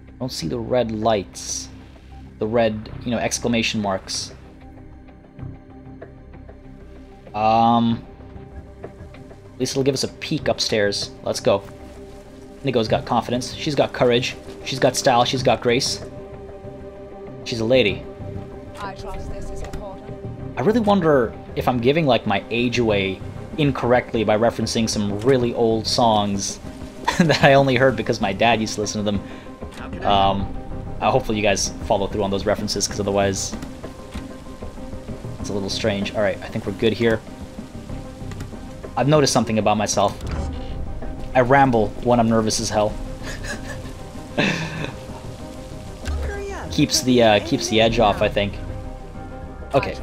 I don't see the red lights. The red, you know, exclamation marks. Um... At least it'll give us a peek upstairs. Let's go. Nico's got confidence. She's got courage. She's got style. She's got grace. She's a lady. I trust this is important. I really wonder if I'm giving like my age away incorrectly by referencing some really old songs that I only heard because my dad used to listen to them. Um, uh, hopefully you guys follow through on those references because otherwise it's a little strange. Alright, I think we're good here. I've noticed something about myself. I ramble when I'm nervous as hell. Keeps the uh, keeps the edge off, I think. Okay.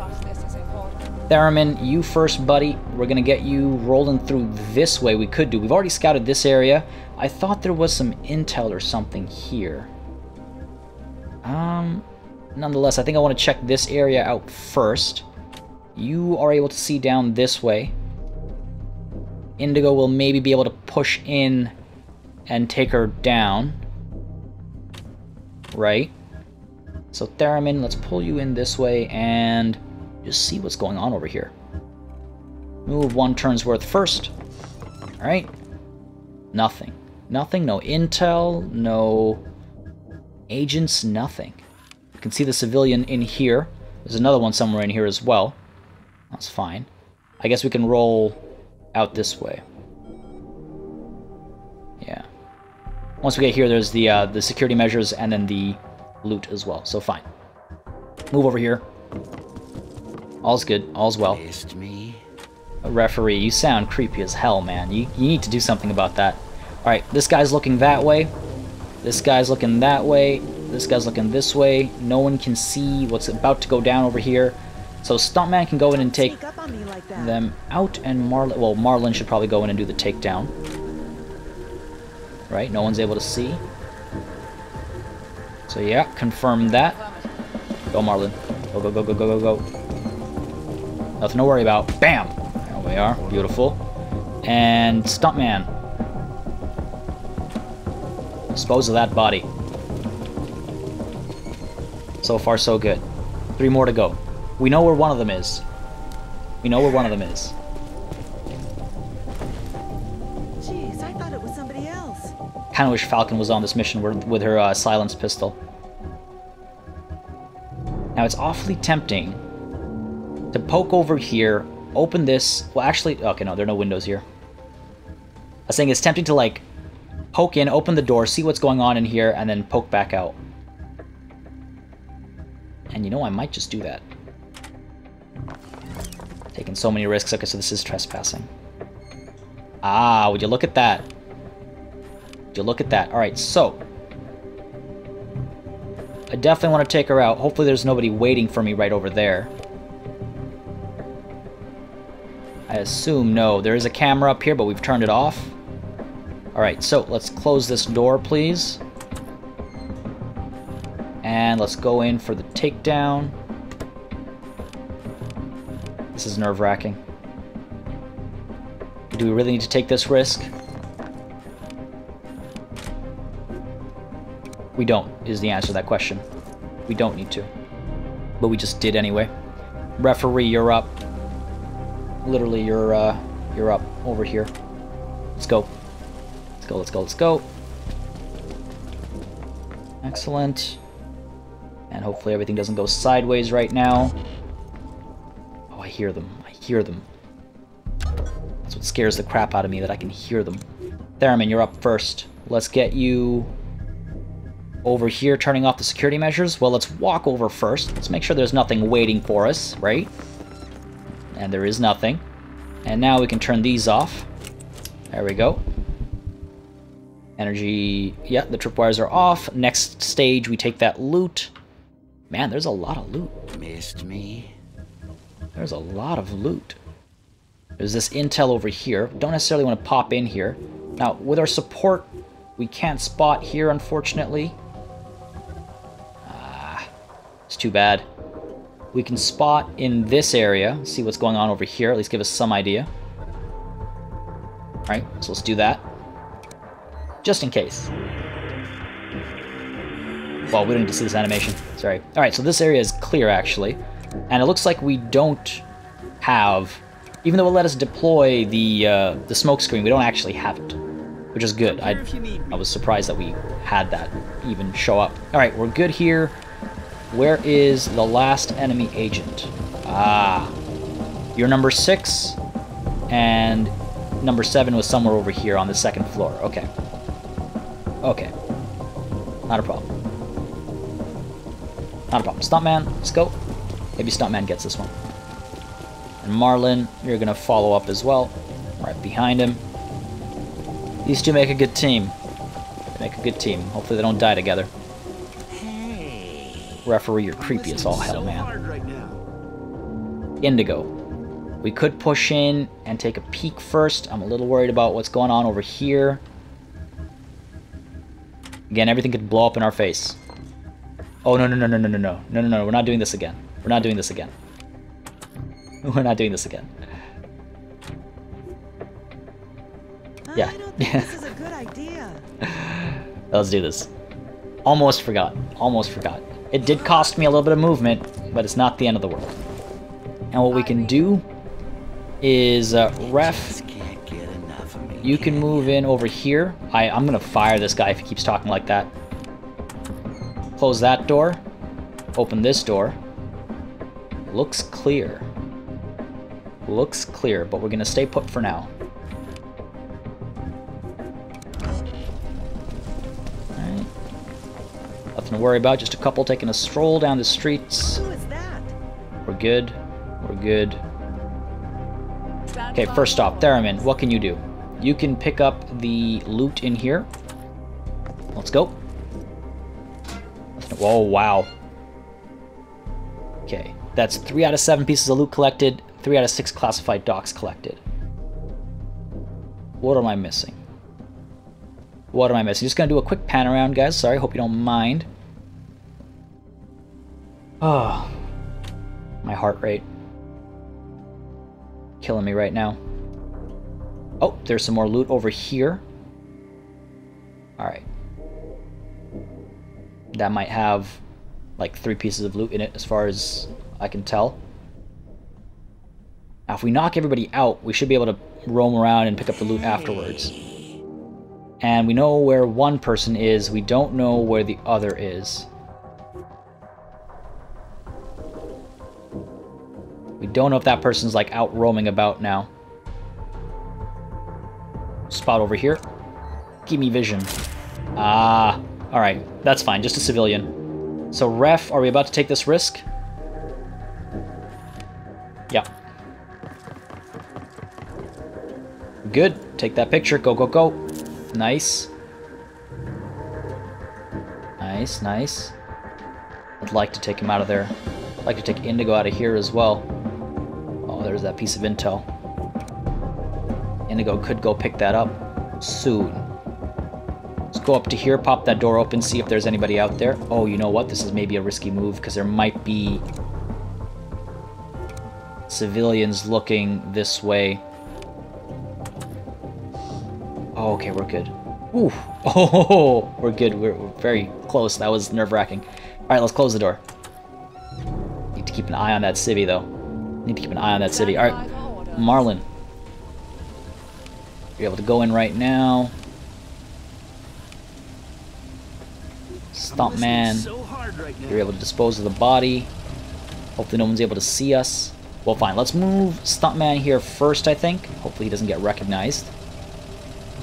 Theremin, you first, buddy. We're gonna get you rolling through this way. We could do. We've already scouted this area. I thought there was some intel or something here. Um, nonetheless, I think I want to check this area out first. You are able to see down this way. Indigo will maybe be able to push in and take her down. Right? So Theremin, let's pull you in this way and just see what's going on over here. Move one turn's worth first. Alright. Nothing. Nothing, no intel, no agents, nothing. You can see the civilian in here. There's another one somewhere in here as well. That's fine. I guess we can roll out this way. Yeah. Once we get here, there's the uh, the security measures and then the loot as well. So fine. Move over here. All's good. All's well. Missed me? Referee, you sound creepy as hell, man. You, you need to do something about that. Alright, this guy's looking that way. This guy's looking that way. This guy's looking this way. No one can see what's about to go down over here. So Stuntman can go in and take Sneak up on me like them out, and Marlin... Well, Marlin should probably go in and do the takedown. Right? No one's able to see. So yeah, confirm that. Go, Marlin. Go, go, go, go, go, go, go. Nothing to worry about. Bam! There we are. Beautiful. And Stuntman. Dispose of that body. So far, so good. Three more to go. We know where one of them is. We know where one of them is. Jeez, I thought it was somebody else. Kind of wish Falcon was on this mission with, with her uh, silence pistol. Now it's awfully tempting to poke over here, open this. Well, actually, okay, no, there are no windows here. I was saying it's tempting to like poke in, open the door, see what's going on in here, and then poke back out. And you know, I might just do that. Taking so many risks. Okay, so this is trespassing. Ah, would you look at that? Would you look at that? Alright, so. I definitely want to take her out. Hopefully there's nobody waiting for me right over there. I assume no. There is a camera up here, but we've turned it off. Alright, so let's close this door, please. And let's go in for the takedown. This is nerve-wracking. Do we really need to take this risk? We don't, is the answer to that question. We don't need to. But we just did anyway. Referee, you're up. Literally, you're, uh, you're up over here. Let's go. Let's go, let's go, let's go. Excellent. And hopefully everything doesn't go sideways right now. Oh, I hear them. I hear them. That's what scares the crap out of me, that I can hear them. Theremin, you're up first. Let's get you over here turning off the security measures. Well, let's walk over first. Let's make sure there's nothing waiting for us, right? And there is nothing. And now we can turn these off. There we go. Energy, yeah, the tripwires are off. Next stage, we take that loot. Man, there's a lot of loot. Missed me? There's a lot of loot. There's this intel over here. Don't necessarily want to pop in here. Now, with our support, we can't spot here, unfortunately. Ah, it's too bad. We can spot in this area, see what's going on over here, at least give us some idea. Alright, so let's do that. Just in case. Well, we don't need to see this animation. Sorry. Alright, so this area is clear, actually. And it looks like we don't have... Even though it let us deploy the uh, the smoke screen, we don't actually have it. Which is good. I, I was surprised that we had that even show up. Alright, we're good here. Where is the last enemy agent? Ah. You're number six. And number seven was somewhere over here on the second floor. Okay. Okay. Not a problem. Not a problem. Stuntman, let's go. Maybe Stuntman gets this one. And Marlin, you're going to follow up as well. Right behind him. These two make a good team. They make a good team. Hopefully they don't die together. Referee, you're creepy as all hell, man. Indigo. We could push in and take a peek first. I'm a little worried about what's going on over here. Again, everything could blow up in our face. Oh, no, no, no, no, no, no, no. No, no, no, we're not doing this again. We're not doing this again. We're not doing this again. Yeah. I don't think this is a good idea. Let's do this. Almost forgot. Almost forgot. It did cost me a little bit of movement, but it's not the end of the world. And what we can do is, uh, ref, you can move in over here. I, I'm gonna fire this guy if he keeps talking like that. Close that door. Open this door. Looks clear. Looks clear, but we're gonna stay put for now. Nothing to worry about, just a couple taking a stroll down the streets. Who is that? We're good. We're good. Okay, first off, Theremin, what can you do? You can pick up the loot in here. Let's go. Whoa, wow. Okay, that's three out of seven pieces of loot collected, three out of six classified docs collected. What am I missing? What am I missing? Just gonna do a quick pan around, guys. Sorry, hope you don't mind. Oh, my heart rate. Killing me right now. Oh, there's some more loot over here. Alright. That might have like three pieces of loot in it as far as I can tell. Now if we knock everybody out, we should be able to roam around and pick up the loot afterwards. And we know where one person is, we don't know where the other is. Don't know if that person's like out roaming about now. Spot over here. Give me vision. Ah, alright. That's fine, just a civilian. So ref, are we about to take this risk? Yeah. Good. Take that picture. Go, go, go. Nice. Nice, nice. I'd like to take him out of there. I'd like to take Indigo out of here as well. There's that piece of intel. Indigo could go pick that up soon. Let's go up to here, pop that door open, see if there's anybody out there. Oh, you know what? This is maybe a risky move because there might be civilians looking this way. Oh, okay, we're good. Ooh. Oh, we're good. We're, we're very close. That was nerve-wracking. All right, let's close the door. Need to keep an eye on that civvy, though. Need to keep an eye on that city. All right, Marlin. You're able to go in right now. Stomp man. So hard right now. You're able to dispose of the body. Hopefully no one's able to see us. Well, fine. Let's move Stuntman here first, I think. Hopefully he doesn't get recognized.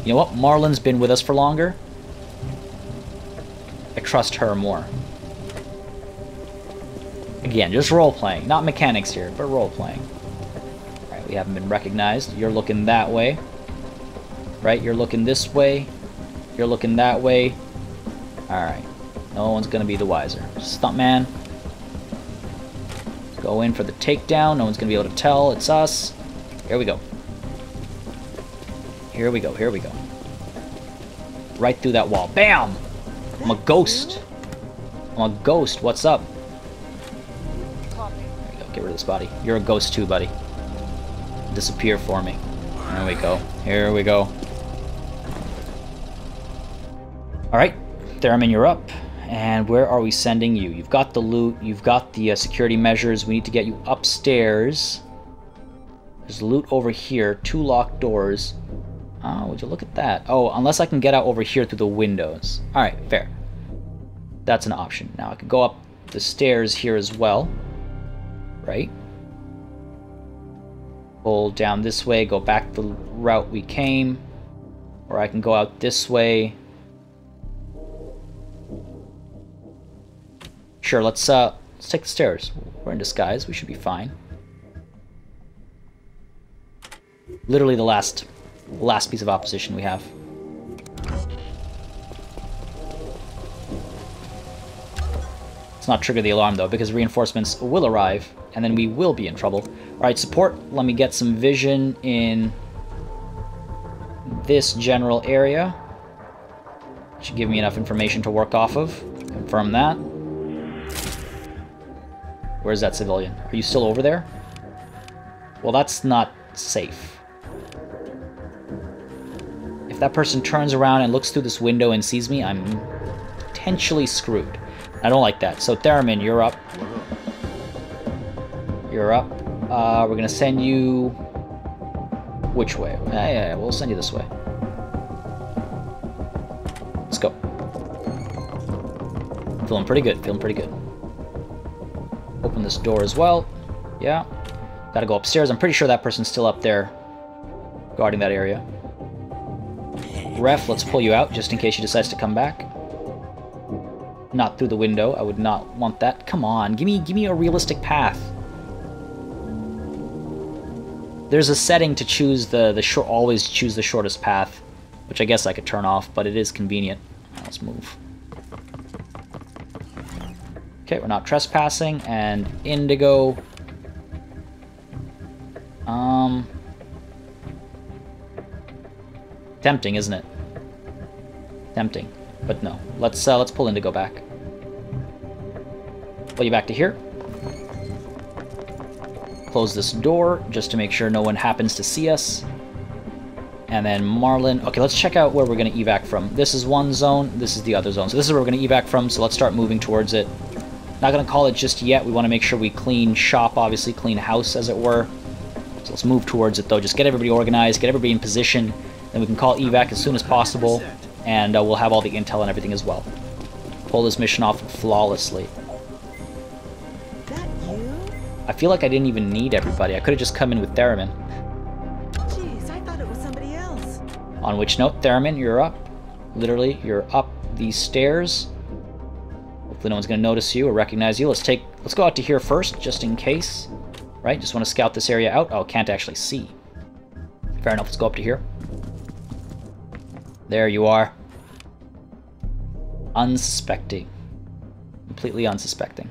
You know what? Marlin's been with us for longer. I trust her more. Again, just role-playing. Not mechanics here, but role-playing. Alright, we haven't been recognized. You're looking that way. Right? You're looking this way. You're looking that way. Alright. No one's gonna be the wiser. Stuntman. Go in for the takedown. No one's gonna be able to tell. It's us. Here we go. Here we go. Here we go. Right through that wall. Bam! I'm a ghost. I'm a ghost. What's up? Go. Get rid of this body. You're a ghost too, buddy. Disappear for me. There we go. Here we go. Alright. Theremin, you're up. And where are we sending you? You've got the loot. You've got the uh, security measures. We need to get you upstairs. There's loot over here. Two locked doors. Oh, would you look at that? Oh, unless I can get out over here through the windows. Alright, fair. That's an option. Now I could go up the stairs here as well. Right? Pull down this way, go back the route we came. Or I can go out this way. Sure, let's uh let's take the stairs. We're in disguise, we should be fine. Literally the last last piece of opposition we have. Let's not trigger the alarm though, because reinforcements will arrive, and then we will be in trouble. Alright, support, let me get some vision in this general area. Should give me enough information to work off of. Confirm that. Where's that civilian? Are you still over there? Well, that's not safe. If that person turns around and looks through this window and sees me, I'm potentially screwed. I don't like that. So Theremin, you're up. You're up. Uh, we're gonna send you... Which way? Yeah, yeah, yeah, we'll send you this way. Let's go. Feeling pretty good, feeling pretty good. Open this door as well. Yeah. Gotta go upstairs. I'm pretty sure that person's still up there guarding that area. Ref, let's pull you out just in case she decides to come back. Not through the window. I would not want that. Come on, give me give me a realistic path. There's a setting to choose the the short always choose the shortest path, which I guess I could turn off, but it is convenient. Let's move. Okay, we're not trespassing, and Indigo. Um, tempting, isn't it? Tempting, but no. Let's uh, let's pull Indigo back. Pull you back to here. Close this door just to make sure no one happens to see us. And then Marlin. Okay, let's check out where we're going to evac from. This is one zone. This is the other zone. So this is where we're going to evac from. So let's start moving towards it. Not going to call it just yet. We want to make sure we clean shop, obviously. Clean house, as it were. So let's move towards it, though. Just get everybody organized. Get everybody in position. Then we can call evac as soon as possible. And uh, we'll have all the intel and everything as well. Pull this mission off flawlessly. I feel like I didn't even need everybody. I could have just come in with Theremin. Jeez, I thought it was somebody else. On which note, Theremin, you're up. Literally, you're up these stairs. Hopefully no one's going to notice you or recognize you. Let's take, let's go out to here first, just in case. Right, just want to scout this area out. Oh, can't actually see. Fair enough, let's go up to here. There you are. Unsuspecting. Completely unsuspecting.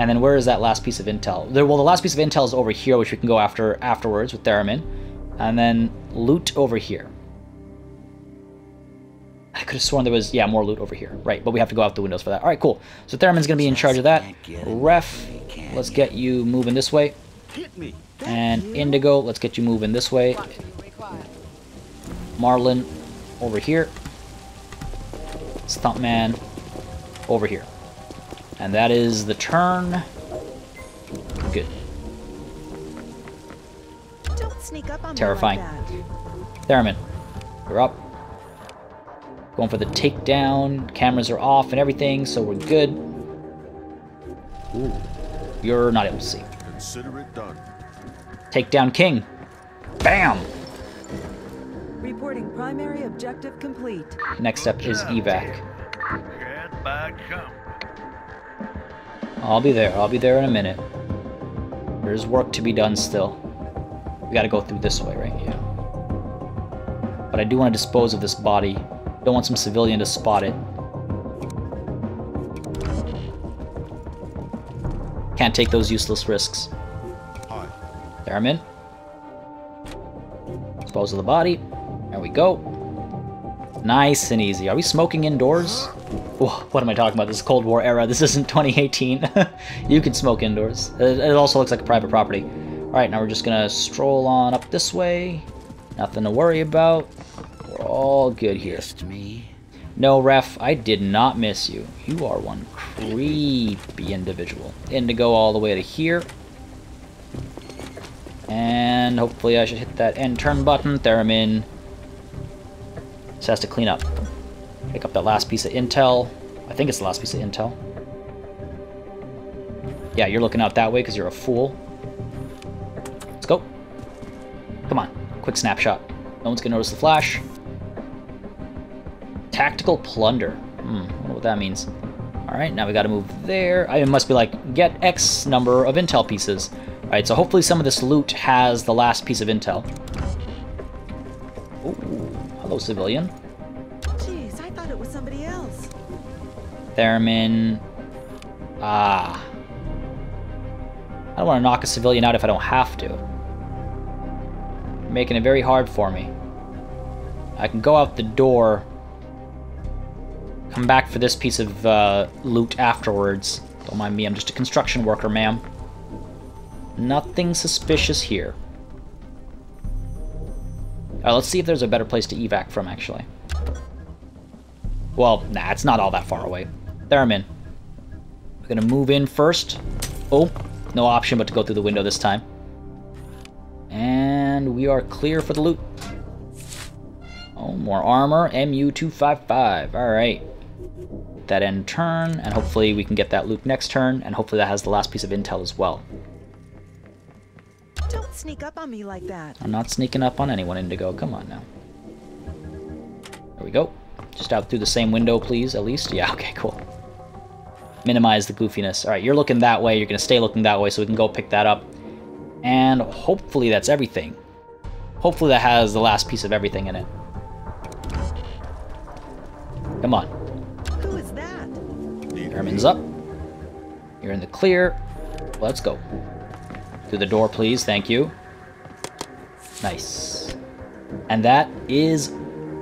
And then where is that last piece of intel? There, well, the last piece of intel is over here, which we can go after afterwards with Theremin. And then loot over here. I could have sworn there was, yeah, more loot over here. Right, but we have to go out the windows for that. All right, cool. So Theremin's going to be in charge of that. Ref, let's get you moving this way. And Indigo, let's get you moving this way. Marlin, over here. Stuntman, over here. And that is the turn. Good. Don't sneak up on Terrifying. me like Theremin, you're up. Going for the takedown. Cameras are off and everything, so we're good. Ooh. You're not able to see. Consider it done. Take down King. Bam! Reporting primary objective complete. Next up is evac. Head back come. I'll be there. I'll be there in a minute. There's work to be done still. We gotta go through this way, right? Yeah. But I do want to dispose of this body. Don't want some civilian to spot it. Can't take those useless risks. Theremin. Dispose of the body. There we go. Nice and easy. Are we smoking indoors? What am I talking about? This is Cold War era. This isn't 2018. you can smoke indoors. It, also looks like a private property. Alright, now we're just gonna stroll on up this way. Nothing to worry about. We're all good here. Just me. No, ref, I did not miss you. You are one creepy individual. Indigo all the way to here. And hopefully I should hit that end turn button. Theremin. Just has to clean up. Pick up that last piece of intel. I think it's the last piece of intel. Yeah, you're looking out that way because you're a fool. Let's go. Come on. Quick snapshot. No one's going to notice the flash. Tactical plunder. Hmm, wonder what that means. Alright, now we gotta move there. I, must be like, get X number of intel pieces. Alright, so hopefully some of this loot has the last piece of intel. Ooh, hello civilian. Theremin. Ah. I don't want to knock a civilian out if I don't have to. You're making it very hard for me. I can go out the door. Come back for this piece of uh, loot afterwards. Don't mind me, I'm just a construction worker, ma'am. Nothing suspicious here. Alright, let's see if there's a better place to evac from, actually. Well, nah, it's not all that far away. Theremin. We're gonna move in first. Oh, no option but to go through the window this time. And we are clear for the loot. Oh, more armor. MU-255. Alright. That end turn, and hopefully we can get that loot next turn, and hopefully that has the last piece of intel as well. Don't sneak up on me like that. I'm not sneaking up on anyone, Indigo. Come on now. There we go. Just out through the same window, please, at least. Yeah, okay, cool. Minimize the goofiness. Alright, you're looking that way. You're going to stay looking that way so we can go pick that up. And hopefully that's everything. Hopefully that has the last piece of everything in it. Come on. Who is that? Airman's up. You're in the clear. Let's go. Through the door, please. Thank you. Nice. And that is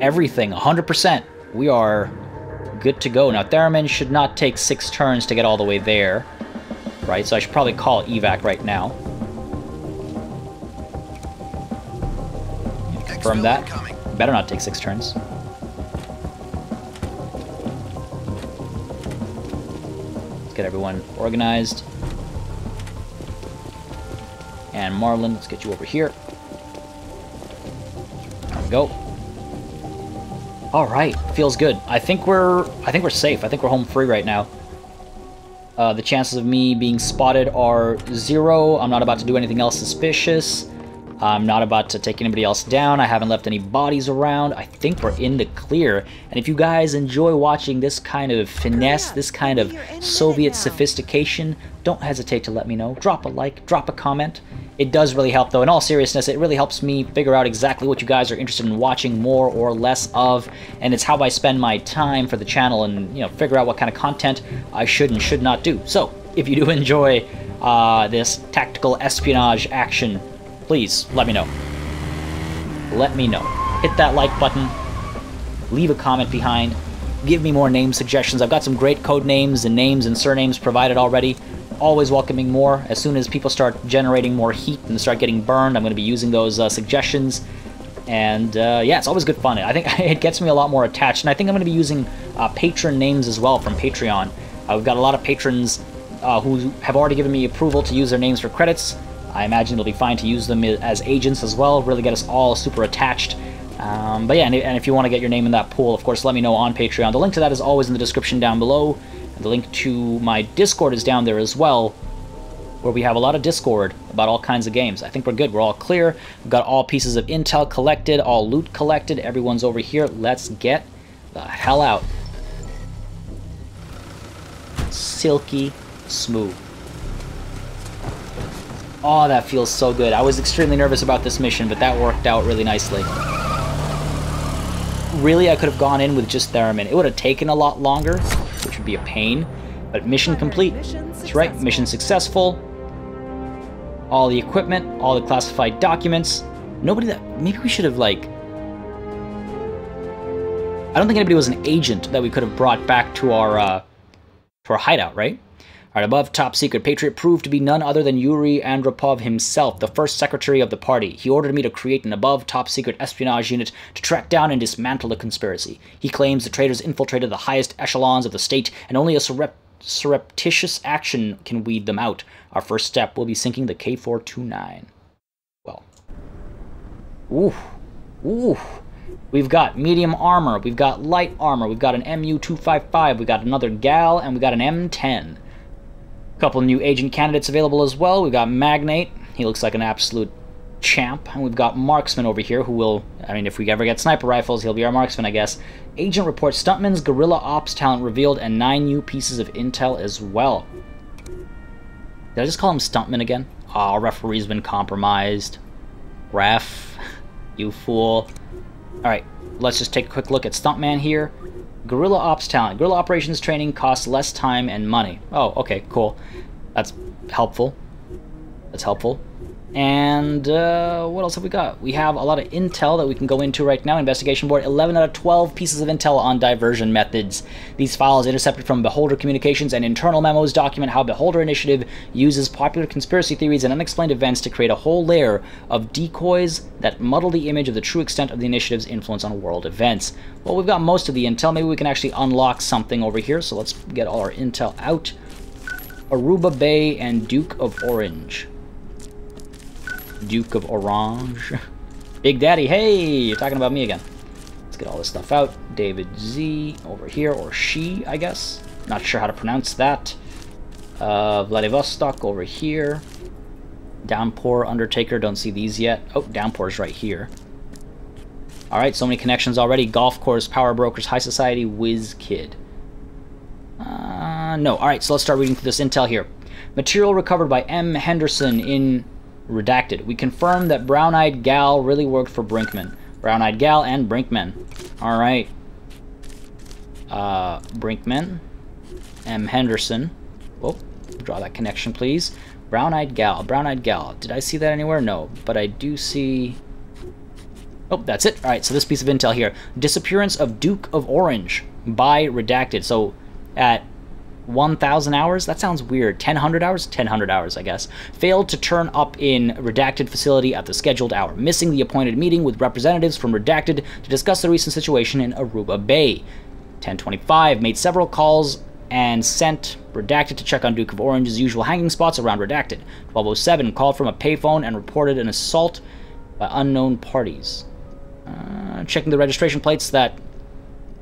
everything. 100%. We are good to go. Now, Theremin should not take six turns to get all the way there. Right? So I should probably call evac right now. Confirm that. Better not take six turns. Let's get everyone organized. And Marlin, let's get you over here. There we go. All right, feels good. I think we're I think we're safe. I think we're home free right now. Uh, the chances of me being spotted are zero. I'm not about to do anything else suspicious. I'm not about to take anybody else down. I haven't left any bodies around. I think we're in the clear. And if you guys enjoy watching this kind of finesse, this kind of Soviet sophistication, don't hesitate to let me know. Drop a like, drop a comment. It does really help, though. In all seriousness, it really helps me figure out exactly what you guys are interested in watching more or less of, and it's how I spend my time for the channel and, you know, figure out what kind of content I should and should not do. So, if you do enjoy uh, this tactical espionage action, please let me know. Let me know. Hit that like button. Leave a comment behind. Give me more name suggestions. I've got some great code names and names and surnames provided already. Always welcoming more. As soon as people start generating more heat and start getting burned, I'm going to be using those uh, suggestions. And uh, yeah, it's always good fun. I think it gets me a lot more attached. And I think I'm going to be using uh, patron names as well from Patreon. Uh, we've got a lot of patrons uh, who have already given me approval to use their names for credits. I imagine it'll be fine to use them as agents as well, really get us all super attached. Um, but yeah, and, if you want to get your name in that pool, of course, let me know on Patreon. The link to that is always in the description down below. And the link to my Discord is down there as well. where we have a lot of discord about all kinds of games. I think we're good. We're all clear. We've got all pieces of intel collected, all loot collected. Everyone's over here. Let's get the hell out. Silky smooth. Oh, that feels so good. I was extremely nervous about this mission, but that worked out really nicely. Really, I could have gone in with just Theremin. It would have taken a lot longer, which would be a pain, but mission complete. That's right, mission successful. All the equipment, all the classified documents. Nobody that... Maybe we should have, like... I don't think anybody was an agent that we could have brought back to our, uh, to our hideout, right? Right, above top secret, Patriot proved to be none other than Yuri Andropov himself, the first secretary of the party. He ordered me to create an above top secret espionage unit to track down and dismantle the conspiracy. He claims the traitors infiltrated the highest echelons of the state, and only a surrep- surreptitious action can weed them out. Our first step will be sinking the K 429. Well. Ooh. Ooh. We've got medium armor, we've got light armor, we've got an MU-255, we've got another GAL, and we've got an M10. Couple new agent candidates available as well. We've got Magnate. He looks like an absolute champ. And we've got Marksman over here who will, I mean, if we ever get sniper rifles, he'll be our marksman, I guess. Agent reports Stuntman's guerrilla ops talent revealed and nine new pieces of intel as well. Did I just call him Stuntman again? Oh, referee's been compromised. Ref, you fool. Alright, let's just take a quick look at Stuntman here. Guerrilla Ops talent. Guerrilla operations training costs less time and money. Oh, okay, cool. That's helpful. That's helpful. And uh, what else have we got? We have a lot of intel that we can go into right now. Investigation board 11 out of 12 pieces of intel on diversion methods. These files intercepted from Beholder Communications and internal memos document how Beholder Initiative uses popular conspiracy theories and unexplained events to create a whole layer of decoys that muddle the image of the true extent of the initiative's influence on world events. Well, we've got most of the intel. Maybe we can actually unlock something over here. So let's get all our intel out. Aruba Bay and Duke of Orange. Duke of Orange. Big Daddy, hey, you're talking about me again. Let's get all this stuff out. David Z over here, or she, I guess. Not sure how to pronounce that. Uh, Vladivostok over here. Downpour, Undertaker, don't see these yet. Oh, Downpour's right here. Alright, so many connections already. Golf course, Power Brokers, High Society, Whiz Kid. Uh, no. Alright, so let's start reading through this intel here. Material recovered by M. Henderson in Redacted. We confirm that Brown Eyed Gal really worked for Brinkman. Brown Eyed Gal and Brinkman. Alright. Uh, Brinkman. M. Henderson. Oh, draw that connection, please. Brown Eyed Gal. Brown Eyed Gal. Did I see that anywhere? No. But I do see... Oh, that's it. Alright, so this piece of intel here. Disappearance of Duke of Orange by Redacted. So, at 1,000 hours? That sounds weird. 1,000 hours? 1,000 hours, I guess. Failed to turn up in Redacted facility at the scheduled hour, missing the appointed meeting with representatives from Redacted to discuss the recent situation in Aruba Bay. 1025 made several calls and sent Redacted to check on Duke of Orange's usual hanging spots around Redacted. 1207 called from a payphone and reported an assault by unknown parties. Uh, checking the registration plates that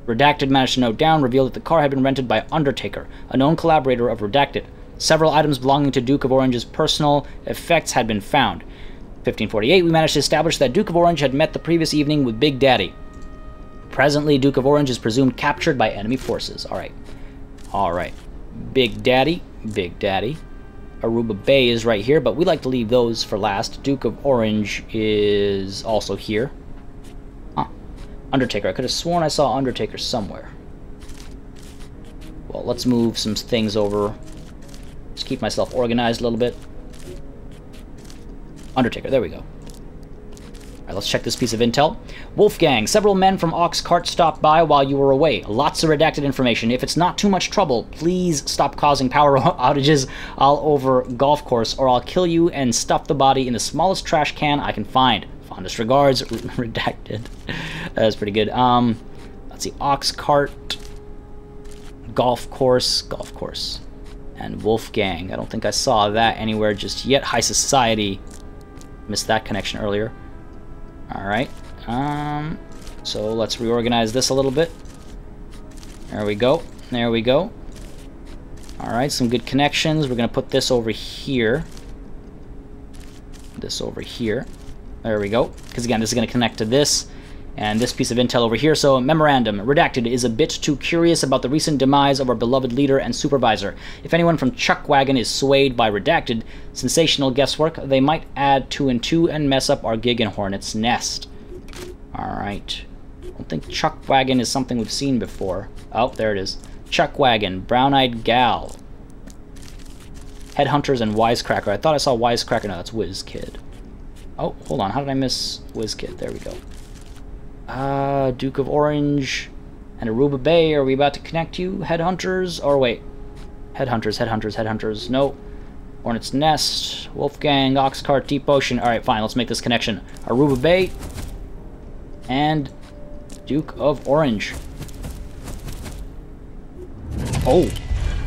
Redacted managed to note down revealed that the car had been rented by Undertaker, a known collaborator of Redacted. Several items belonging to Duke of Orange's personal effects had been found. 1548, we managed to establish that Duke of Orange had met the previous evening with Big Daddy. Presently, Duke of Orange is presumed captured by enemy forces. Alright. Alright. Big Daddy. Big Daddy. Aruba Bay is right here, but we like to leave those for last. Duke of Orange is also here. Undertaker. I could have sworn I saw Undertaker somewhere. Well, let's move some things over. Just keep myself organized a little bit. Undertaker, there we go. Alright, let's check this piece of intel. Wolfgang, several men from Ox Cart stopped by while you were away. Lots of redacted information. If it's not too much trouble, please stop causing power outages all over golf course, or I'll kill you and stuff the body in the smallest trash can I can find. Fondest regards, redacted. That's pretty good. Um, let's see, ox cart, golf course, golf course, and Wolfgang. I don't think I saw that anywhere just yet. High Society, missed that connection earlier. All right. Um, so let's reorganize this a little bit. There we go. There we go. Alright, some good connections. We're to put this over here. This over here. There we go. Because again, this is going to connect to this and this piece of intel over here. So, memorandum Redacted is a bit too curious about the recent demise of our beloved leader and supervisor. If anyone from Chuckwagon is swayed by Redacted, sensational guesswork, they might add two and two and mess up our gig in Hornet's Nest. Alright. I don't think Chuckwagon is something we've seen before. Oh, there it is. Chuckwagon, Brown Eyed Gal. Headhunters and Wisecracker. I thought I saw Wisecracker. No, that's WizKid. Oh, hold on. How did I miss WizKid? There we go. Uh, Duke of Orange and Aruba Bay. Are we about to connect you? Headhunters? Or wait. Headhunters, headhunters, headhunters. No. Hornet's Nest, Wolfgang, Oxcart, Deep Ocean. Alright, fine. Let's make this connection. Aruba Bay and Duke of Orange. Oh.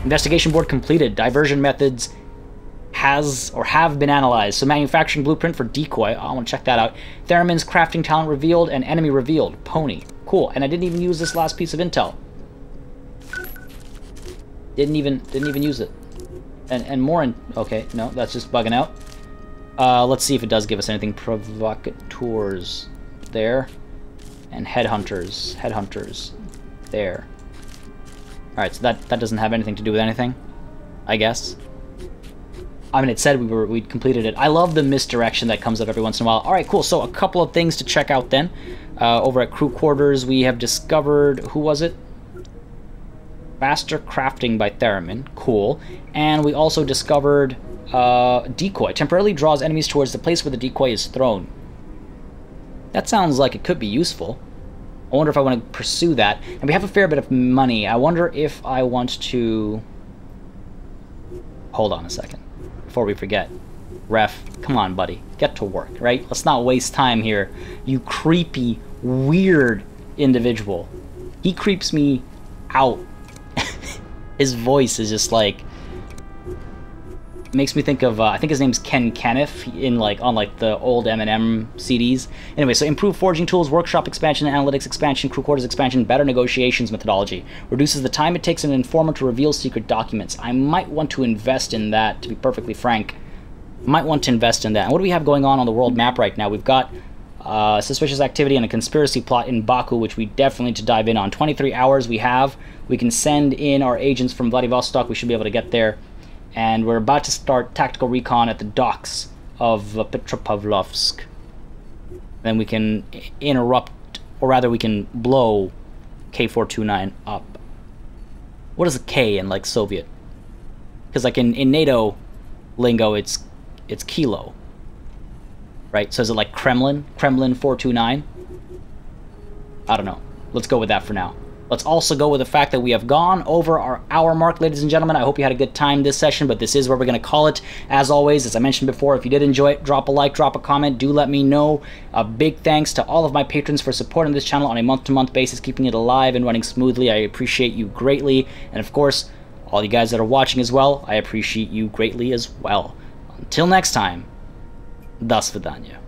Investigation board completed. Diversion methods has or have been analyzed. So manufacturing blueprint for decoy. I want to check that out. Theremin's crafting talent revealed and enemy revealed. Pony. Cool. And I didn't even use this last piece of intel. Didn't even didn't even use it. And and more in okay, no, that's just bugging out. Uh, let's see if it does give us anything. Provocateurs there. And headhunters. Headhunters. There. Alright, so that, that doesn't have anything to do with anything. I guess. I mean, it said we were we completed it. I love the misdirection that comes up every once in a while. All right, cool. So a couple of things to check out then. Uh, over at crew quarters, we have discovered who was it? Faster crafting by Theremin. Cool. And we also discovered uh, decoy. Temporarily draws enemies towards the place where the decoy is thrown. That sounds like it could be useful. I wonder if I want to pursue that. And we have a fair bit of money. I wonder if I want to... Hold on a second before we forget. Ref, come on, buddy. Get to work, right? Let's not waste time here. You creepy, weird individual. He creeps me out. his voice is just like makes me think of uh, I think his name's Ken Kaniff in like on like the old Eminem CDs. Anyway, so improve forging tools, workshop expansion, analytics expansion, crew quarters expansion, better negotiations methodology, reduces the time it takes an informer to reveal secret documents. I might want to invest in that. To be perfectly frank, might want to invest in that. And what do we have going on on the world map right now? We've got uh, suspicious activity and a conspiracy plot in Baku, which we definitely need to dive in on. 23 hours we have. We can send in our agents from Vladivostok. We should be able to get there and we're about to start tactical recon at the docks of uh, Petropavlovsk. Then we can interrupt, or rather, we can blow K429 up. What is a K in like Soviet? Because like in, in NATO lingo, it's it's kilo, right? So is it like Kremlin? Kremlin 429? I don't know. Let's go with that for now. Let's also go with the fact that we have gone over our hour mark, ladies and gentlemen. I hope you had a good time this session, but this is where we're going to call it. As always, as I mentioned before, if you did enjoy it, drop a like, drop a comment. Do let me know. A big thanks to all of my patrons for supporting this channel on a month-to-month -month basis, keeping it alive and running smoothly. I appreciate you greatly. And of course, all you guys that are watching as well, I appreciate you greatly as well. Until next time, das vidanya.